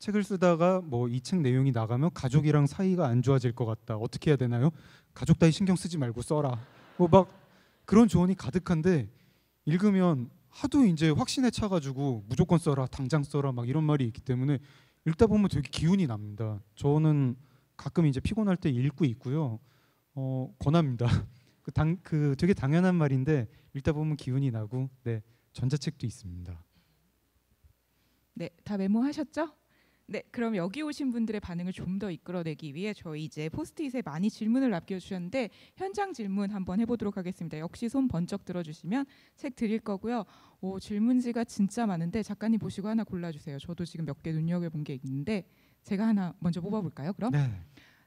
Speaker 2: 책을 쓰다가 뭐 이 책 내용이 나가면 가족이랑 사이가 안 좋아질 것 같다. 어떻게 해야 되나요? 가족 따위 신경 쓰지 말고 써라. 뭐 막 그런 조언이 가득한데 읽으면 하도 이제 확신에 차가지고 무조건 써라, 당장 써라 막 이런 말이 있기 때문에 읽다 보면 되게 기운이 납니다. 저는 가끔 이제 피곤할 때 읽고 있고요. 어, 권합니다. 그, 당, 그 되게 당연한 말인데 읽다 보면 기운이 나고 네 전자책도 있습니다.
Speaker 1: 네, 다 메모하셨죠? 네, 그럼 여기 오신 분들의 반응을 좀 더 이끌어내기 위해 저희 이제 포스트잇에 많이 질문을 남겨주셨는데 현장 질문 한번 해보도록 하겠습니다. 역시 손 번쩍 들어주시면 책 드릴 거고요. 오, 질문지가 진짜 많은데 작가님 보시고 하나 골라주세요. 저도 지금 몇 개 눈여겨본 게 있는데 제가 하나 먼저 뽑아볼까요? 그럼?
Speaker 2: 네.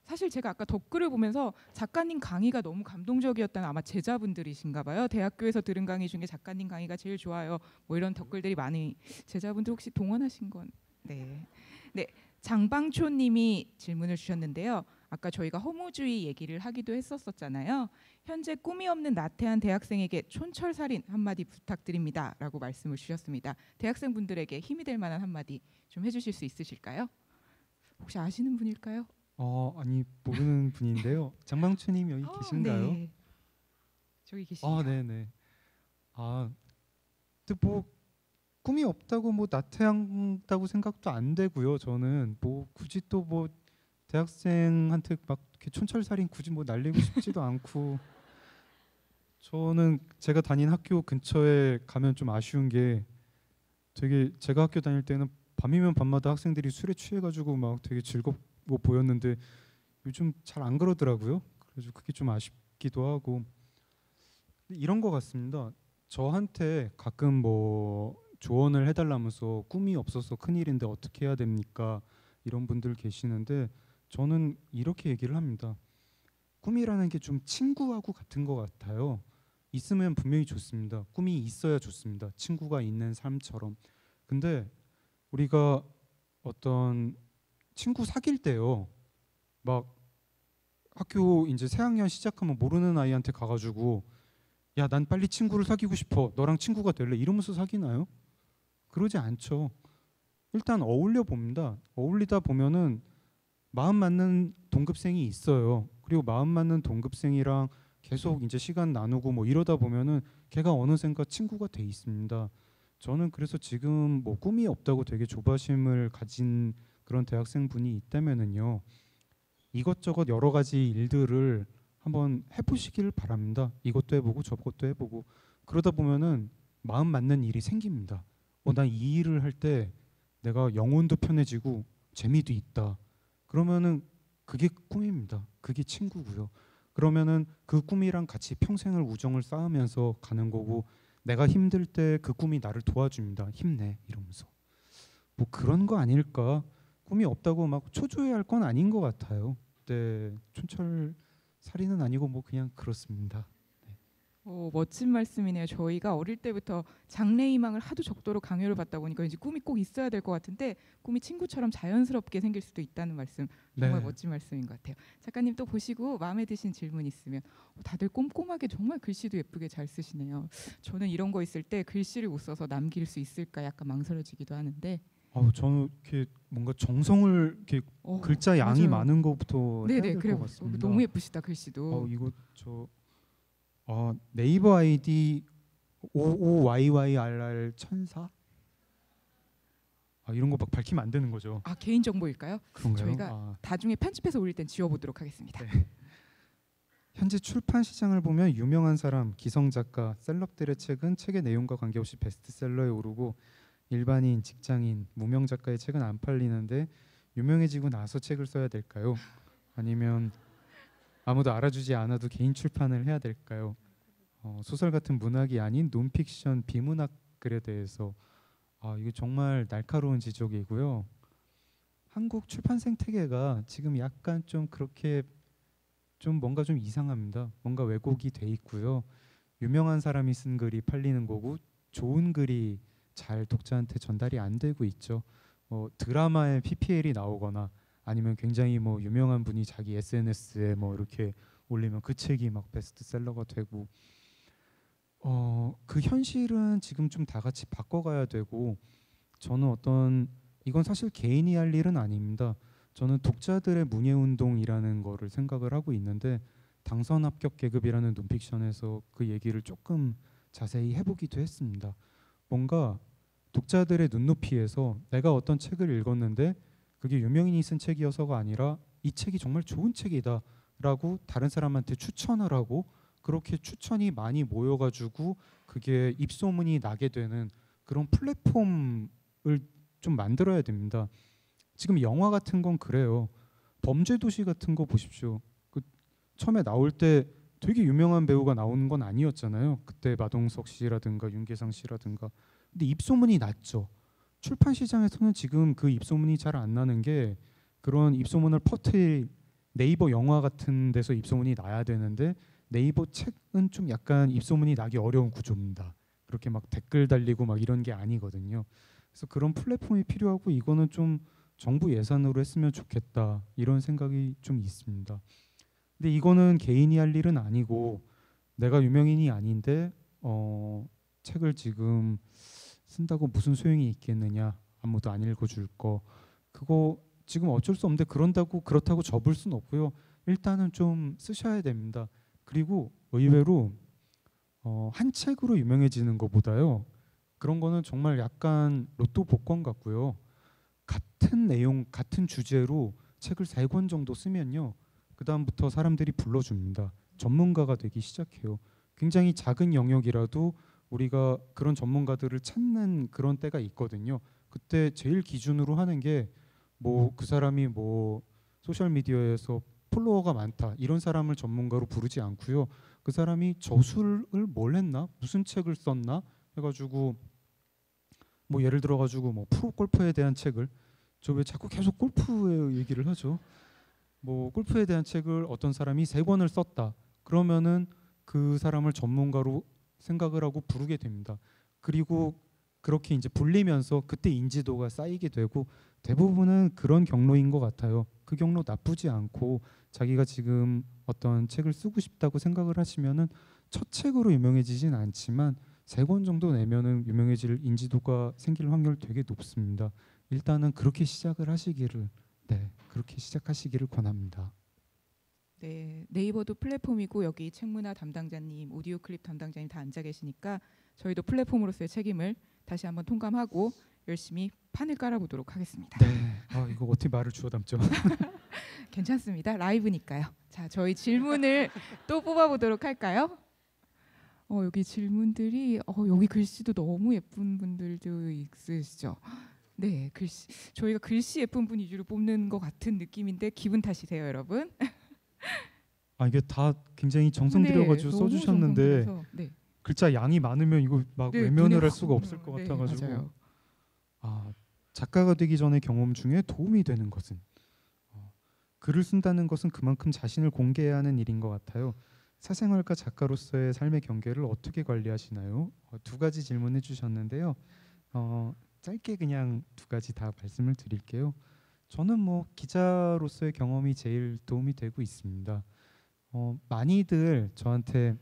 Speaker 1: 사실 제가 아까 댓글을 보면서 작가님 강의가 너무 감동적이었다는 아마 제자분들이신가 봐요. 대학교에서 들은 강의 중에 작가님 강의가 제일 좋아요. 뭐 이런 댓글들이 많이 제자분들 혹시 동원하신 건 네. 네. 장방초 님이 질문을 주셨는데요. 아까 저희가 허무주의 얘기를 하기도 했었었잖아요. 현재 꿈이 없는 나태한 대학생에게 촌철살인 한마디 부탁드립니다라고 말씀을 주셨습니다. 대학생분들에게 힘이 될 만한 한마디 좀 해주실 수 있으실까요? 혹시 아시는 분일까요?
Speaker 2: 어 아니 모르는 분인데요. 장방춘님 여기
Speaker 1: 어,
Speaker 2: 계신가요?
Speaker 1: 네. 저기 계시네요.
Speaker 2: 아 네네. 아 근데 뭐 꿈이 없다고 뭐 나태하다고 생각도 안 되고요. 저는 뭐 굳이 또 뭐 대학생한테 막 이렇게 촌철살인 굳이 뭐 날리고 싶지도 않고 저는 제가 다닌 학교 근처에 가면 좀 아쉬운 게 되게 제가 학교 다닐 때는 밤이면 밤마다 학생들이 술에 취해가지고 막 되게 즐겁 고 보였는데 요즘 잘 안 그러더라고요. 그래서 그게 좀 아쉽기도 하고 이런 것 같습니다. 저한테 가끔 뭐 조언을 해달라면서 꿈이 없어서 큰일인데 어떻게 해야 됩니까? 이런 분들 계시는데 저는 이렇게 얘기를 합니다. 꿈이라는 게 좀 친구하고 같은 것 같아요. 있으면 분명히 좋습니다. 꿈이 있어야 좋습니다. 친구가 있는 삶처럼. 근데 우리가 어떤 친구 사귈 때요. 막 학교 이제 새학년 시작하면 모르는 아이한테 가가지고 야 난 빨리 친구를 사귀고 싶어 너랑 친구가 될래 이러면서 사귀나요? 그러지 않죠. 일단 어울려 봅니다. 어울리다 보면은 마음 맞는 동급생이 있어요. 그리고 마음 맞는 동급생이랑 계속 이제 시간 나누고 뭐 이러다 보면은 걔가 어느샌가 친구가 돼 있습니다. 저는 그래서 지금 뭐 꿈이 없다고 되게 조바심을 가진 그런 대학생 분이 있다면은요. 이것저것 여러 가지 일들을 한번 해보시길 바랍니다. 이것도 해보고 저것도 해보고 그러다 보면은 마음 맞는 일이 생깁니다. 어, 난 이 일을 할 때 내가 영혼도 편해지고 재미도 있다. 그러면은 그게 꿈입니다. 그게 친구고요. 그러면은 그 꿈이랑 같이 평생을 우정을 쌓으면서 가는 거고 내가 힘들 때 그 꿈이 나를 도와줍니다. 힘내 이러면서 뭐 그런 거 아닐까? 꿈이 없다고 막 초조해할 건 아닌 것 같아요. 네, 촌철 살인은 아니고 뭐 그냥 그렇습니다.
Speaker 1: 오, 멋진 말씀이네요. 저희가 어릴 때부터 장래희망을 하도 적도로 강요를 받다 보니까 이제 꿈이 꼭 있어야 될 것 같은데 꿈이 친구처럼 자연스럽게 생길 수도 있다는 말씀 정말
Speaker 2: 네.
Speaker 1: 멋진 말씀인 것 같아요. 작가님 또 보시고 마음에 드신 질문 있으면 어, 다들 꼼꼼하게 정말 글씨도 예쁘게 잘 쓰시네요. 저는 이런 거 있을 때 글씨를 못 써서 남길 수 있을까 약간 망설여지기도 하는데
Speaker 2: 아우 저는 이렇게 뭔가 정성을 이렇게
Speaker 1: 어,
Speaker 2: 글자 양이
Speaker 1: 맞아요.
Speaker 2: 많은 것부터 해야 될
Speaker 1: 그래
Speaker 2: 것 같습니다.
Speaker 1: 너무 예쁘시다 글씨도.
Speaker 2: 어 이거 저 아, 네이버 아이디 OOYYRR 천사 아 이런 거 막 밝히면 안 되는 거죠.
Speaker 1: 아 개인 정보일까요?
Speaker 2: 그런가요?
Speaker 1: 저희가
Speaker 2: 아,
Speaker 1: 나중에 편집해서 올릴 땐 지워보도록 하겠습니다.
Speaker 2: 네. 현재 출판 시장을 보면 유명한 사람, 기성 작가, 셀럽들의 책은 책의 내용과 관계없이 베스트셀러에 오르고 일반인, 직장인, 무명 작가의 책은 안 팔리는데 유명해지고 나서 책을 써야 될까요? 아니면 아무도 알아주지 않아도 개인 출판을 해야 될까요? 어, 소설 같은 문학이 아닌 논픽션, 비문학 글에 대해서 아, 이거 정말 날카로운 지적이고요. 한국 출판 생태계가 지금 약간 좀 그렇게 좀 뭔가 좀 이상합니다. 뭔가 왜곡이 돼 있고요. 유명한 사람이 쓴 글이 팔리는 거고 좋은 글이 잘 독자한테 전달이 안 되고 있죠. 뭐 드라마에 PPL이 나오거나 아니면 굉장히 뭐 유명한 분이 자기 SNS에 뭐 이렇게 올리면 그 책이 막 베스트셀러가 되고 어 그 현실은 지금 좀 다 같이 바꿔가야 되고 저는 어떤 이건 사실 개인이 할 일은 아닙니다. 저는 독자들의 문예 운동이라는 거를 생각을 하고 있는데 당선 합격 계급이라는 논픽션에서 그 얘기를 조금 자세히 해보기도 했습니다. 뭔가 독자들의 눈높이에서 내가 어떤 책을 읽었는데 그게 유명인이 쓴 책이어서가 아니라 이 책이 정말 좋은 책이다라고 다른 사람한테 추천을 하고 그렇게 추천이 많이 모여가지고 그게 입소문이 나게 되는 그런 플랫폼을 좀 만들어야 됩니다. 지금 영화 같은 건 그래요. 범죄도시 같은 거 보십시오. 그 처음에 나올 때 되게 유명한 배우가 나오는 건 아니었잖아요. 그때 마동석 씨라든가 윤계상 씨라든가. 근데 입소문이 났죠. 출판 시장에서는 지금 그 입소문이 잘 안 나는 게 그런 입소문을 퍼트릴 네이버 영화 같은 데서 입소문이 나야 되는데 네이버 책은 좀 약간 입소문이 나기 어려운 구조입니다. 그렇게 막 댓글 달리고 막 이런 게 아니거든요. 그래서 그런 플랫폼이 필요하고 이거는 좀 정부 예산으로 했으면 좋겠다 이런 생각이 좀 있습니다. 근데 이거는 개인이 할 일은 아니고 내가 유명인이 아닌데 어, 책을 지금 쓴다고 무슨 소용이 있겠느냐 아무도 안 읽어줄 거 그거 지금 어쩔 수 없는데 그런다고 그렇다고 접을 수는 없고요. 일단은 좀 쓰셔야 됩니다. 그리고 의외로 어, 한 책으로 유명해지는 것보다요. 그런 거는 정말 약간 로또 복권 같고요. 같은 내용, 같은 주제로 책을 세 권 정도 쓰면요. 그 다음부터 사람들이 불러줍니다. 전문가가 되기 시작해요. 굉장히 작은 영역이라도 우리가 그런 전문가들을 찾는 그런 때가 있거든요. 그때 제일 기준으로 하는 게 뭐 그 사람이 뭐 소셜 미디어에서 팔로워가 많다 이런 사람을 전문가로 부르지 않고요. 그 사람이 저술을 뭘 했나 무슨 책을 썼나 해가지고 뭐 예를 들어 가지고 뭐 프로 골프에 대한 책을 저 왜 자꾸 계속 골프의 얘기를 하죠? 뭐 골프에 대한 책을 어떤 사람이 세 권을 썼다. 그러면은 그 사람을 전문가로 생각을 하고 부르게 됩니다. 그리고 그렇게 이제 불리면서 그때 인지도가 쌓이게 되고 대부분은 그런 경로인 것 같아요. 그 경로 나쁘지 않고 자기가 지금 어떤 책을 쓰고 싶다고 생각을 하시면은 첫 책으로 유명해지진 않지만 세 권 정도 내면은 유명해질 인지도가 생길 확률 되게 높습니다. 일단은 그렇게 시작을 하시기를 네 그렇게 시작하시기를 권합니다.
Speaker 1: 네, 네이버도 플랫폼이고 여기 책문화 담당자님, 오디오 클립 담당자님 다 앉아 계시니까 저희도 플랫폼으로서의 책임을 다시 한번 통감하고 열심히 판을 깔아보도록 하겠습니다.
Speaker 2: 네, 아 이거 어떻게 말을 주워 담죠?
Speaker 1: 괜찮습니다. 라이브니까요. 자, 저희 질문을 또 뽑아보도록 할까요? 어, 여기 질문들이 어, 여기 글씨도 너무 예쁜 분들도 있으시죠. 네, 글씨 저희가 글씨 예쁜 분 위주로 뽑는 것 같은 느낌인데 기분 탓이세요, 여러분.
Speaker 2: 아 이게 다 굉장히 정성
Speaker 1: 네,
Speaker 2: 들여가지고 써주셨는데
Speaker 1: 네,
Speaker 2: 글자 양이 많으면 이거 막
Speaker 1: 네,
Speaker 2: 외면을 할 수가
Speaker 1: 확
Speaker 2: 없을 것
Speaker 1: 네,
Speaker 2: 같아가지고
Speaker 1: 맞아요.
Speaker 2: 아 작가가 되기 전의 경험 중에 도움이 되는 것은 어, 글을 쓴다는 것은 그만큼 자신을 공개해야 하는 일인 것 같아요. 사생활과 작가로서의 삶의 경계를 어떻게 관리하시나요? 어, 두 가지 질문해 주셨는데요. 어, 짧게 그냥 두 가지 다 말씀을 드릴게요. 저는 뭐 기자로서의 경험이 제일 도움이 되고 있습니다. 어, 많이들 저한테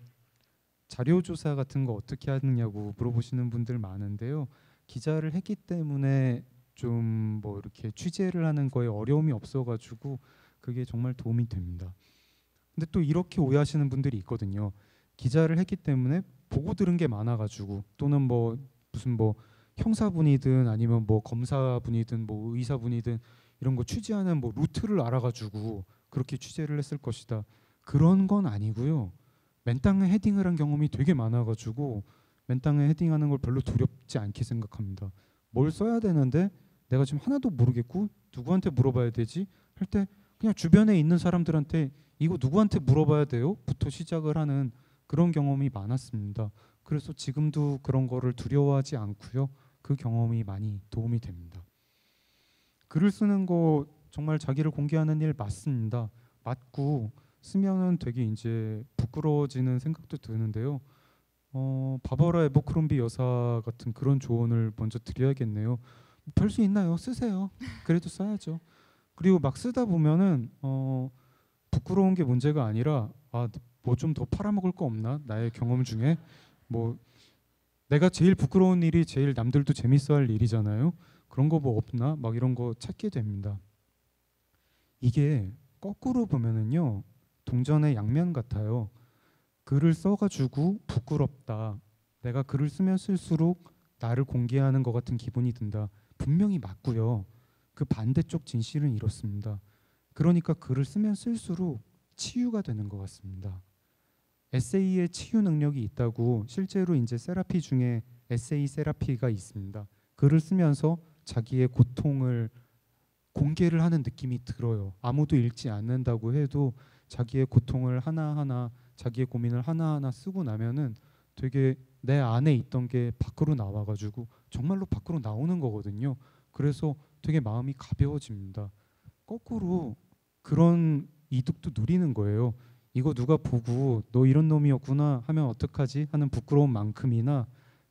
Speaker 2: 자료 조사 같은 거 어떻게 하느냐고 물어보시는 분들 많은데요. 기자를 했기 때문에 좀 뭐 이렇게 취재를 하는 거에 어려움이 없어가지고 그게 정말 도움이 됩니다. 근데 또 이렇게 오해하시는 분들이 있거든요. 기자를 했기 때문에 보고 들은 게 많아가지고 또는 뭐 무슨 뭐 형사분이든 아니면 뭐 검사분이든 뭐 의사분이든 이런 거 취재하는 뭐 루트를 알아가지고 그렇게 취재를 했을 것이다. 그런 건 아니고요. 맨땅에 헤딩을 한 경험이 되게 많아가지고 맨땅에 헤딩하는 걸 별로 두렵지 않게 생각합니다. 뭘 써야 되는데 내가 지금 하나도 모르겠고 누구한테 물어봐야 되지 할 때 그냥 주변에 있는 사람들한테 이거 누구한테 물어봐야 돼요?부터 시작을 하는 그런 경험이 많았습니다. 그래서 지금도 그런 거를 두려워하지 않고요. 그 경험이 많이 도움이 됩니다. 글을 쓰는 거 정말 자기를 공개하는 일 맞습니다. 맞고 쓰면은 되게 이제 부끄러워지는 생각도 드는데요. 어, 바버라 에버크롬비 여사 같은 그런 조언을 먼저 드려야겠네요. 별 수 있나요? 쓰세요. 그래도 써야죠. 그리고 막 쓰다 보면은 어, 부끄러운 게 문제가 아니라 아, 뭐 좀 더 팔아먹을 거 없나? 나의 경험 중에 뭐 내가 제일 부끄러운 일이 제일 남들도 재밌어할 일이잖아요. 그런 거 뭐 없나? 막 이런 거 찾게 됩니다. 이게 거꾸로 보면은요 동전의 양면 같아요. 글을 써가지고 부끄럽다. 내가 글을 쓰면 쓸수록 나를 공개하는 것 같은 기분이 든다. 분명히 맞고요. 그 반대쪽 진실은 이렇습니다. 그러니까 글을 쓰면 쓸수록 치유가 되는 것 같습니다. 에세이의 치유 능력이 있다고 실제로 이제 세라피 중에 에세이 세라피가 있습니다. 글을 쓰면서 자기의 고통을 공개를 하는 느낌이 들어요. 아무도 읽지 않는다고 해도 자기의 고통을 하나하나 자기의 고민을 하나하나 쓰고 나면은 되게 내 안에 있던 게 밖으로 나와 가지고 정말로 밖으로 나오는 거거든요. 그래서 되게 마음이 가벼워집니다. 거꾸로 그런 이득도 누리는 거예요. 이거 누가 보고 너 이런 놈이었구나 하면 어떡하지 하는 부끄러운 만큼이나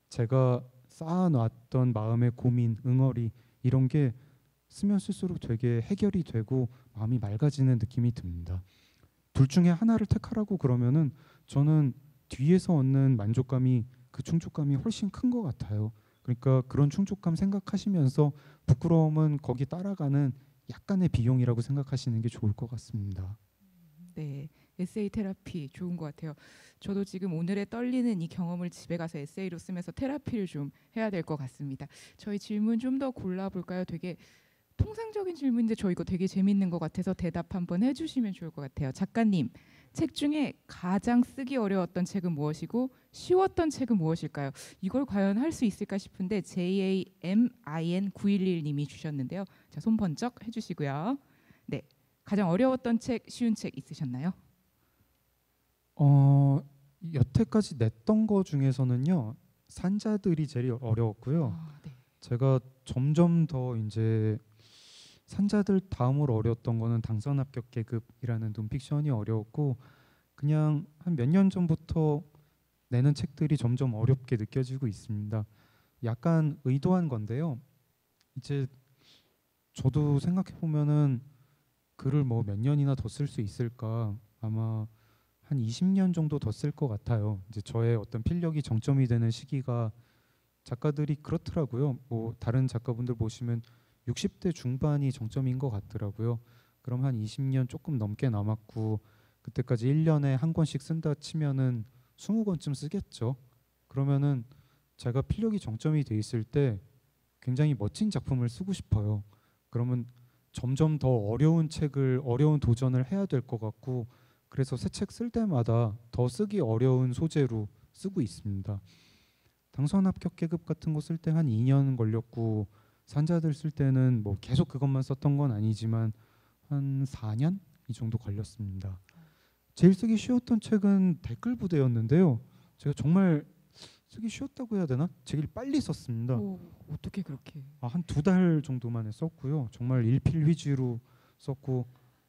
Speaker 2: 제가 쌓아놨던 마음의 고민, 응어리 이런 게 쓰면 쓸수록 되게 해결이 되고 마음이 맑아지는 느낌이 듭니다. 둘 중에 하나를 택하라고 그러면은 저는 뒤에서 얻는 만족감이 그 충족감이 훨씬 큰 것 같아요. 그러니까 그런 충족감 생각하시면서 부끄러움은 거기 따라가는 약간의 비용이라고 생각하시는 게 좋을 것 같습니다.
Speaker 1: 네. 에세이 테라피 좋은 것 같아요. 저도 지금 오늘의 떨리는 이 경험을 집에 가서 에세이로 쓰면서 테라피를 좀 해야 될 것 같습니다. 저희 질문 좀 더 골라볼까요? 되게 통상적인 질문인데 저 이거 되게 재밌는 것 같아서 대답 한번 해주시면 좋을 것 같아요. 작가님, 책 중에 가장 쓰기 어려웠던 책은 무엇이고 쉬웠던 책은 무엇일까요? 이걸 과연 할 수 있을까 싶은데 JAMIN 911님이 주셨는데요. 자, 손 번쩍 해주시고요. 네, 가장 어려웠던 책, 쉬운 책 있으셨나요?
Speaker 2: 어 여태까지 냈던 거 중에서는요 산자들이 제일 어려웠고요.
Speaker 1: 아, 네.
Speaker 2: 제가 점점 더 이제 산자들 다음으로 어려웠던 거는 당선 합격 계급이라는 논픽션이 어려웠고 그냥 한 몇 년 전부터 내는 책들이 점점 어렵게 느껴지고 있습니다. 약간 의도한 건데요. 이제 저도 생각해 보면은 글을 뭐 몇 년이나 더 쓸 수 있을까 아마 한 20년 정도 더 쓸 것 같아요. 이제 저의 어떤 필력이 정점이 되는 시기가 작가들이 그렇더라고요. 뭐 다른 작가분들 보시면 60대 중반이 정점인 것 같더라고요. 그럼 한 20년 조금 넘게 남았고 그때까지 1년에 한 권씩 쓴다 치면은 20권쯤 쓰겠죠. 그러면은 제가 필력이 정점이 돼 있을 때 굉장히 멋진 작품을 쓰고 싶어요. 그러면 점점 더 어려운 책을 어려운 도전을 해야 될 것 같고 그래서 새 책 쓸 때마다 더 쓰기 어려운 소재로 쓰고 있습니다. 당선 합격 계급 같은 거 쓸 때 한 2년 걸렸고 산자들 쓸 때는 뭐 계속 그것만 썼던 건 아니지만 한 4년 이 정도 걸렸습니다. 제일 쓰기 쉬웠던 책은 댓글 부대였는데요. 제가 정말 쓰기 쉬웠다고 해야 되나? 제일 빨리 썼습니다.
Speaker 1: 오, 어떻게 그렇게?
Speaker 2: 아, 한 두 달 정도 만에 썼고요. 정말 일필휘지로 썼고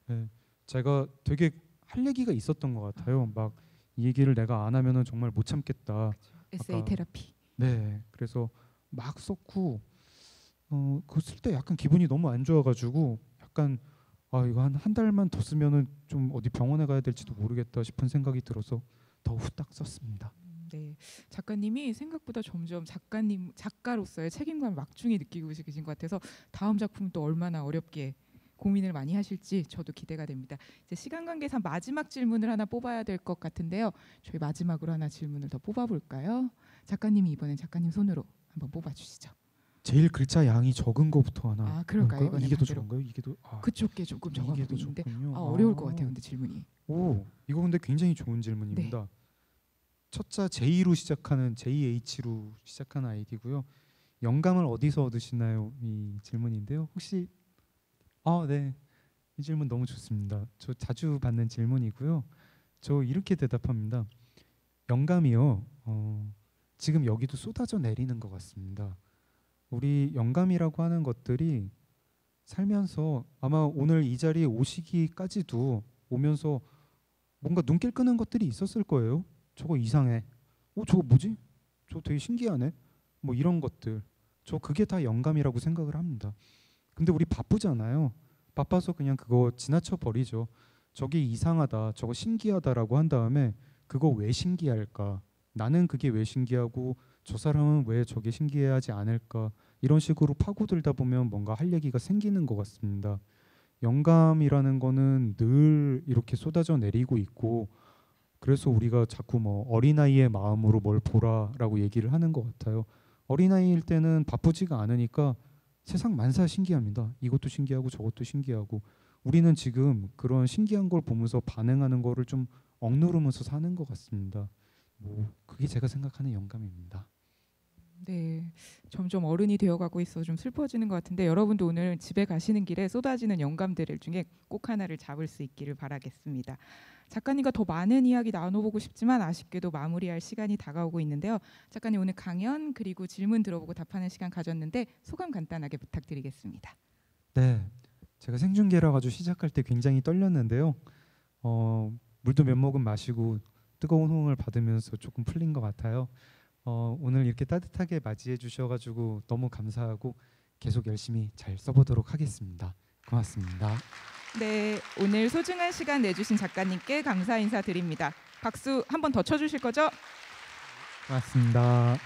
Speaker 2: 네, 제가 되게 할 얘기가 있었던 것 같아요. 막 이 얘기를 내가 안 하면은 정말 못 참겠다.
Speaker 1: 에세이 테라피.
Speaker 2: 네, 그래서 막 썼고 어, 그거 쓸때 약간 기분이 너무 안 좋아가지고 약간 아 이거 한 한 달만 더 쓰면은 좀 어디 병원에 가야 될지도 모르겠다 싶은 생각이 들어서 더 후딱 썼습니다.
Speaker 1: 음, 네, 작가님이 생각보다 점점 작가님 작가로서의 책임감을 막중히 느끼고 계신 것 같아서 다음 작품 또 얼마나 어렵게 고민을 많이 하실지 저도 기대가 됩니다. 이제 시간 관계상 마지막 질문을 하나 뽑아야 될 것 같은데요. 저희 마지막으로 하나 질문을 더 뽑아볼까요? 작가님이 이번엔 작가님 손으로 한번 뽑아주시죠.
Speaker 2: 제일 글자 양이 적은 거부터 하나.
Speaker 1: 아, 그럴까요?
Speaker 2: 이게 더
Speaker 1: 반대로?
Speaker 2: 적은가요? 이게 더 아,
Speaker 1: 그쪽 게 조금
Speaker 2: 더
Speaker 1: 있는데
Speaker 2: 적군요.
Speaker 1: 아, 어려울 것
Speaker 2: 아.
Speaker 1: 같아요. 근데 질문이.
Speaker 2: 오, 이거 근데 굉장히 좋은 질문입니다. 첫자 J로 시작하는 JH로 시작하는 아이디고요. 영감을 어디서 얻으시나요? 이 질문인데요. 혹시 아, 네. 이 질문 너무 좋습니다. 저 자주 받는 질문이고요. 저 이렇게 대답합니다. 영감이요. 어, 지금 여기도 쏟아져 내리는 것 같습니다. 우리 영감이라고 하는 것들이 살면서 아마 오늘 이 자리에 오시기까지도 오면서 뭔가 눈길 끄는 것들이 있었을 거예요. 저거 이상해. 어, 저거 뭐지? 저거 되게 신기하네. 뭐 이런 것들. 저 그게 다 영감이라고 생각을 합니다. 근데 우리 바쁘잖아요. 바빠서 그냥 그거 지나쳐 버리죠. 저게 이상하다, 저거 신기하다라고 한 다음에 그거 왜 신기할까? 나는 그게 왜 신기하고 저 사람은 왜 저게 신기해하지 않을까? 이런 식으로 파고들다 보면 뭔가 할 얘기가 생기는 것 같습니다. 영감이라는 거는 늘 이렇게 쏟아져 내리고 있고 그래서 우리가 자꾸 뭐 어린아이의 마음으로 뭘 보라라고 얘기를 하는 것 같아요. 어린아이일 때는 바쁘지가 않으니까 세상 만사 신기합니다. 이것도 신기하고 저것도 신기하고 우리는 지금 그런 신기한 걸 보면서 반응하는 거를 좀 억누르면서 사는 것 같습니다. 뭐 그게 제가 생각하는 영감입니다.
Speaker 1: 네, 점점 어른이 되어가고 있어 좀 슬퍼지는 것 같은데 여러분도 오늘 집에 가시는 길에 쏟아지는 영감들 중에 꼭 하나를 잡을 수 있기를 바라겠습니다. 작가님과 더 많은 이야기 나눠보고 싶지만 아쉽게도 마무리할 시간이 다가오고 있는데요. 작가님 오늘 강연 그리고 질문 들어보고 답하는 시간 가졌는데 소감 간단하게 부탁드리겠습니다.
Speaker 2: 네, 제가 생중계라 가지고 시작할 때 굉장히 떨렸는데요. 어, 물도 몇 모금 마시고 뜨거운 호응을 받으면서 조금 풀린 것 같아요. 어, 오늘 이렇게 따뜻하게 맞이해 주셔가지고 너무 감사하고 계속 열심히 잘 써보도록 하겠습니다. 고맙습니다.
Speaker 1: 네, 오늘 소중한 시간 내주신 작가님께 감사 인사 드립니다. 박수 한 번 더 쳐주실 거죠?
Speaker 2: 고맙습니다.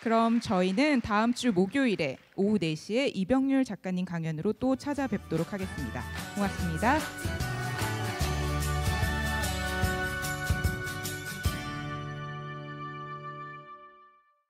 Speaker 1: 그럼 저희는 다음 주 목요일에 오후 4시에 이병률 작가님 강연으로 또 찾아뵙도록 하겠습니다. 고맙습니다.